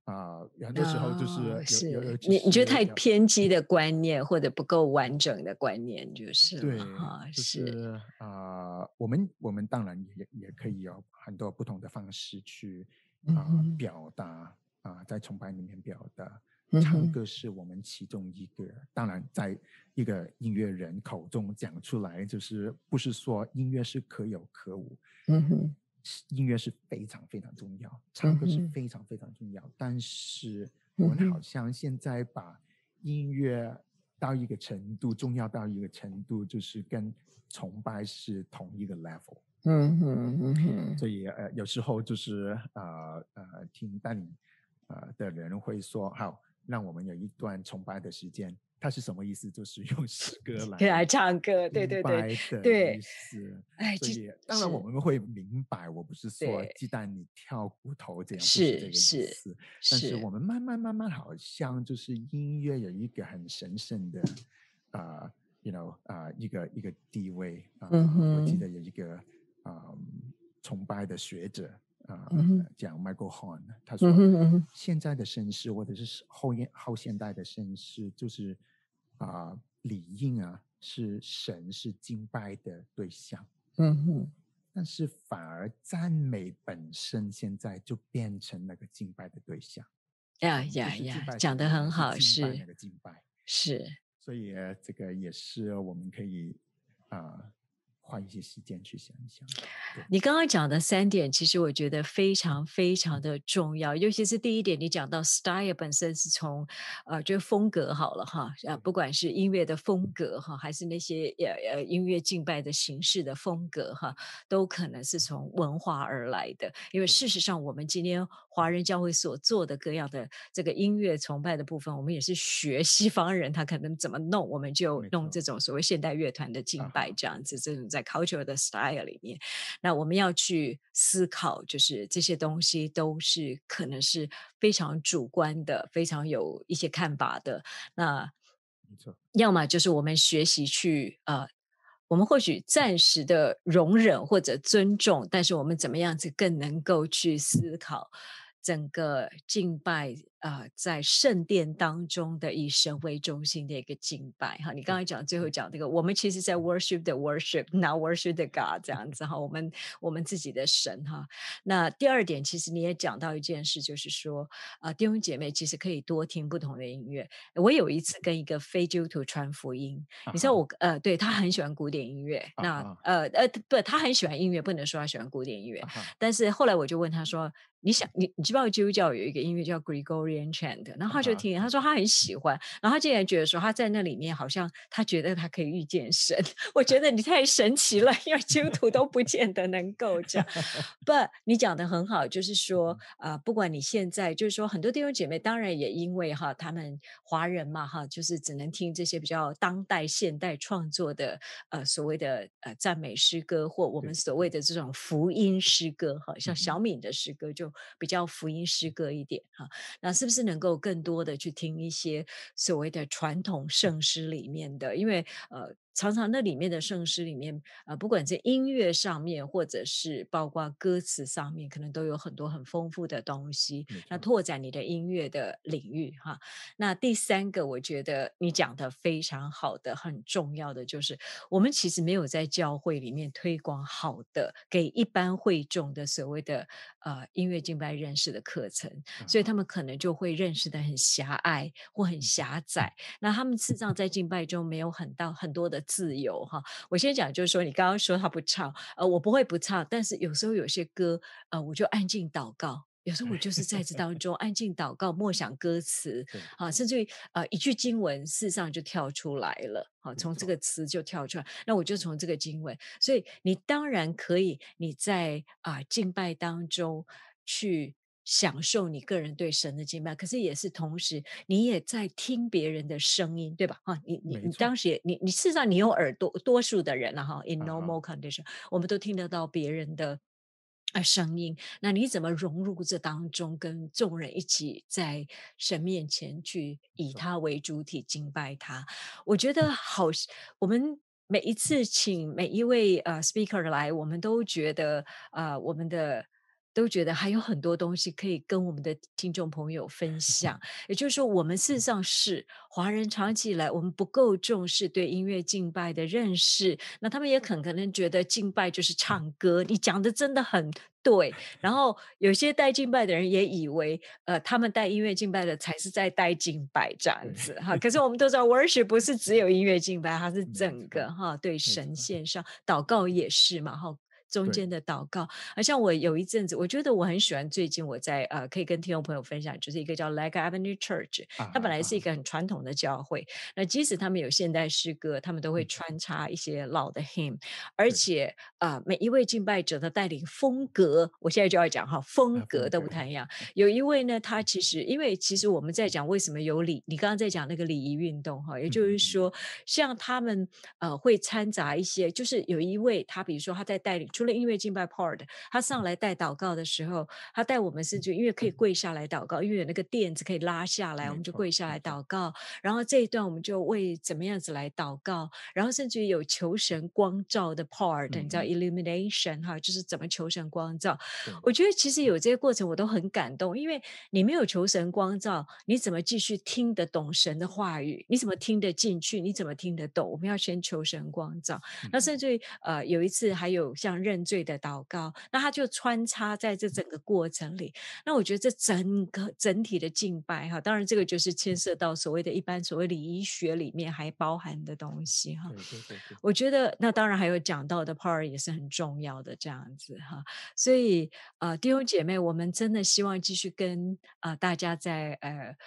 啊，很多时候就是是你你觉得太偏激的观念或者不够完整的观念就是对啊是啊，我们我们当然也也可以有很多不同的方式去啊表达啊，在崇拜里面表达，唱歌是我们其中一个。当然，在一个音乐人口中讲出来，就是不是说音乐是可有可无。嗯哼。音乐是非常非常重要，唱歌是非常非常重要。但是我们好像现在把音乐到一个程度，重要到一个程度，就是跟崇拜是同一个 level。嗯嗯嗯哼。所以呃，有时候就是呃呃，听带领呃的人会说，好，让我们有一段崇拜的时间。它是什么意思？就是用诗 *laughs* 歌来来唱歌，对对对，对。哎，所以当然我们会明白，我不是说鸡蛋你跳骨头这样，是这个意思。但是我们慢慢慢慢，好像就是音乐有一个很神圣的啊，you know 啊，一个一个地位啊。我记得有一个啊崇拜的学者。啊，讲 Michael Horn，他说现在的绅士或者是后现后现代的绅士，就是啊，理应啊是神是敬拜的对象，嗯哼，但是反而赞美本身现在就变成那个敬拜的对象，呀呀呀，讲的很好，是那个敬拜，是，所以这个也是我们可以啊。花一些时间去想一想。你刚刚讲的三点，其实我觉得非常非常的重要。尤其是第一点，你讲到 style 本身是从呃，就风格好了哈，啊，不管是音乐的风格哈，还是那些呃呃音乐敬拜的形式的风格哈，都可能是从文化而来的。因为事实上，我们今天华人教会所做的各样的这个音乐崇拜的部分，我们也是学西方人他可能怎么弄，我们就弄这种所谓现代乐团的敬拜这样子，这种在。culture 的 style 里面，那我们要去思考，就是这些东西都是可能是非常主观的，非常有一些看法的。那没错，要么就是我们学习去呃，我们或许暂时的容忍或者尊重，但是我们怎么样子更能够去思考整个敬拜呃，在圣殿当中的以神为中心的一个敬拜。哈，你刚才讲最后讲这个，我们其实在 worship the worship，not *laughs* worship the God 这样子哈，我们我们自己的神哈。那第二点，其实你也讲到一件事，就是说啊，弟兄姐妹其实可以多听不同的音乐。我有一次跟一个非基督徒传福音，你知道我呃，对他很喜欢古典音乐，那呃呃不，他很喜欢音乐，不能说他喜欢古典音乐，但是后来我就问他说。你想，你你知不知道基督教有一个音乐叫 Gregorian chant，然后他就听，他说他很喜欢，然后他竟然觉得说他在那里面好像他觉得他可以遇见神。*laughs* 我觉得你太神奇了，因为基督徒都不见得能够这样。*laughs* 不，你讲的很好，就是说啊，不管你现在，就是说很多弟兄姐妹，当然也因为哈，他们华人嘛哈，就是只能听这些比较当代现代创作的呃所谓的呃赞美诗歌，或我们所谓的这种福音诗歌哈，像小敏的诗歌就。比较福音诗歌一点哈，那是不是能够更多的去听一些所谓的传统圣诗里面的？因为呃。常常那里面的圣诗里面，呃，不管在音乐上面，或者是包括歌词上面，可能都有很多很丰富的东西。那拓展你的音乐的领域，哈。那第三个，我觉得你讲的非常好的，很重要的就是，我们其实没有在教会里面推广好的给一般会众的所谓的呃音乐敬拜认识的课程，所以他们可能就会认识的很狭隘或很狭窄。那他们事实上在敬拜中没有很到很多的。自由哈，我先讲，就是说，你刚刚说他不唱，呃，我不会不唱，但是有时候有些歌，呃，我就安静祷告，有时候我就是在这当中安静祷告，默想歌词，啊，甚至于呃一句经文，事实上就跳出来了，啊，从这个。词就跳出来，那我就从这个经文，所以你当然可以，你在啊敬拜当中去。享受你个人对神的敬拜，可是也是同时，你也在听别人的声音，对吧？哈，你你你当时也你你事实上你有耳朵，多数的人了哈，in normal condition，我们都听得到别人的啊声音。那你怎么融入这当中，跟众人一起在神面前去以他为主体敬拜他？我觉得好，我们每一次请每一位呃 speaker 来，我们都觉得啊，我们的。都觉得还有很多东西可以跟我们的听众朋友分 *laughs* 享。也就是说，我们事实上是华人，长期以来我们不够重视对音乐敬拜的认识。那他们也很可能觉得敬拜就是唱歌。你讲的真的很对。*laughs* 然后有些带敬拜的人也以为，呃，他们带音乐敬拜的才是在带敬拜这样子哈。可是我们都知道，worship 不是只有音乐敬拜，它是整个哈对神献上祷告也是嘛哈。中间的祷告，好像我有一阵子，我觉得我很喜欢。最近我在呃，可以跟听众朋友分享，就是一个叫 Lake Avenue Church，它本来是一个很传统的教会。那即使他们有现代诗歌，他们都会穿插一些老的 hymn，而且呃，每一位敬拜者的带领风格，我现在就要讲哈，风格都不太一样。有一位呢，他其实因为其实我们在讲为什么有礼，你刚刚在讲那个礼仪运动哈，也就是说，像他们呃会掺杂一些，就是有一位他比如说他在带领。除了音乐敬拜 part，他上来带祷告的时候，他带我们是就因为可以跪下来祷告，因为有那个垫子可以拉下来，我们就跪下来祷告。然后这一段我们就为怎么样子来祷告，然后甚至于有求神光照的 part，你知道 illumination 哈，就是怎么求神光照。我觉得其实有这些过程我都很感动，因为你没有求神光照，你怎么继续听得懂神的话语？你怎么听得进去？你怎么听得懂？我们要先求神光照。那甚至于呃有一次还有像。认罪的祷告，那他就穿插在这整个过程里。那我觉得这整个整体的敬拜哈，当然这个就是牵涉到所谓的一般所谓礼仪学里面还包含的东西哈。对对对。我觉得那当然还有讲到的 part 也是很重要的这样子哈。所以呃弟兄姐妹，我们真的希望继续跟啊大家在呃。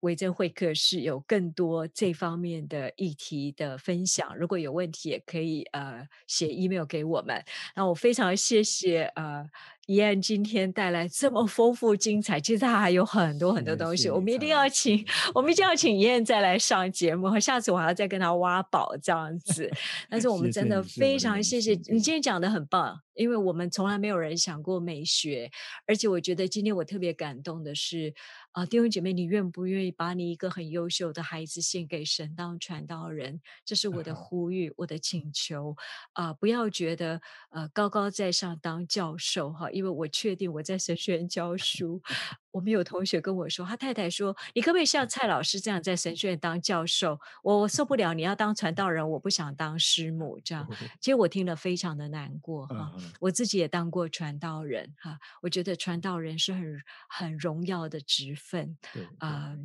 维珍会客室有更多这方面的议题的分享，如果有问题也可以呃写 email 给我们。那我非常谢谢呃。怡安今天带来这么丰富精彩，其实他还有很多很多东西，我们一定要请，我们一定要请怡安再来上节目，下次我还要再跟他挖宝这样子。但是我们真的非常谢谢你今天讲的很棒，因为我们从来没有人想过美学，而且我觉得今天我特别感动的是，啊弟兄姐妹，你愿不愿意把你一个很优秀的孩子献给神当传道人？这是我的 *laughs* 呼吁，我的请求啊！不要觉得呃高高在上当教授哈。因为我确定我在神学院教书。我们有同学跟我说，他太太说：“你可不可以像蔡老师这样在神学院当教授？我我受不了，你要当传道人，我不想当师母。”这样，*laughs* 其实我听了非常的难过哈。我自己也当过传道人哈，我觉得传道人是很很荣耀的职分啊。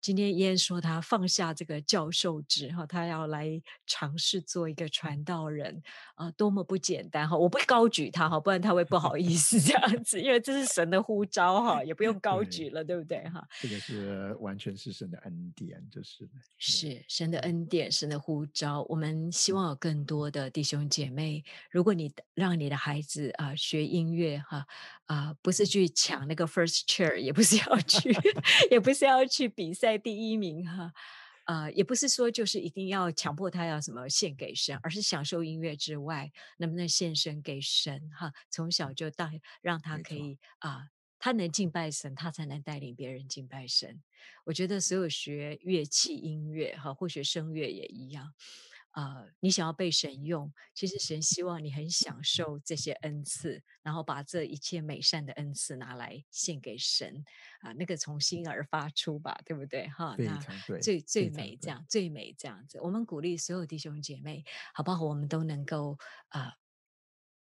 今天燕说他放下这个教授职哈，他要来尝试做一个传道人啊，多么不简单哈！我不高举他哈，不然他会不好意思 *laughs* 这样子，因为这是神的呼召哈，也不用 *laughs* 高举了，对不对哈？这个是完全是神的恩典，就是是神的恩典，神的呼召。我们希望有更多的弟兄姐妹，如果你让你的孩子啊学音乐哈啊，不是去抢那个 first chair，也不是要去，*laughs* 也不是要去比赛。在第一名哈，呃，也不是说就是一定要强迫他要什么献给神，而是享受音乐之外，能不能献身给神哈？从小就带让他可以啊，他能敬拜神，他才能带领别人敬拜神。我觉得所有学乐器音乐哈，或学声乐也一样。呃，你想要被神用，其实神希望你很享受这些恩赐，然后把这一切美善的恩赐拿来献给神啊，那个从心而发出吧，对不对？哈，那最最美这样，最美这样子。我们鼓励所有弟兄姐妹，好不好？我们都能够啊。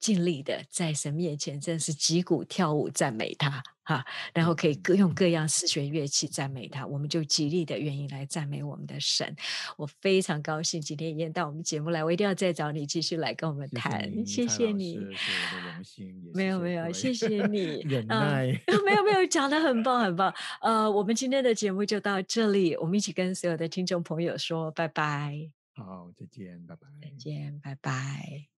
尽力的在神面前，真是击鼓跳舞赞美他哈，然后可以各用各样四弦乐器赞美他，我们就极力的愿意来赞美我们的神。我非常高兴今天燕到我们节目来，我一定要再找你继续来跟我们谈。谢谢你，是我的荣幸。没有没有，谢谢你 *laughs* 忍耐。没有没有，讲的很棒很棒。*laughs* 呃，我们今天的节目就到这里，我们一起跟所有的听众朋友说拜拜。好，再见，拜拜。再见，拜拜。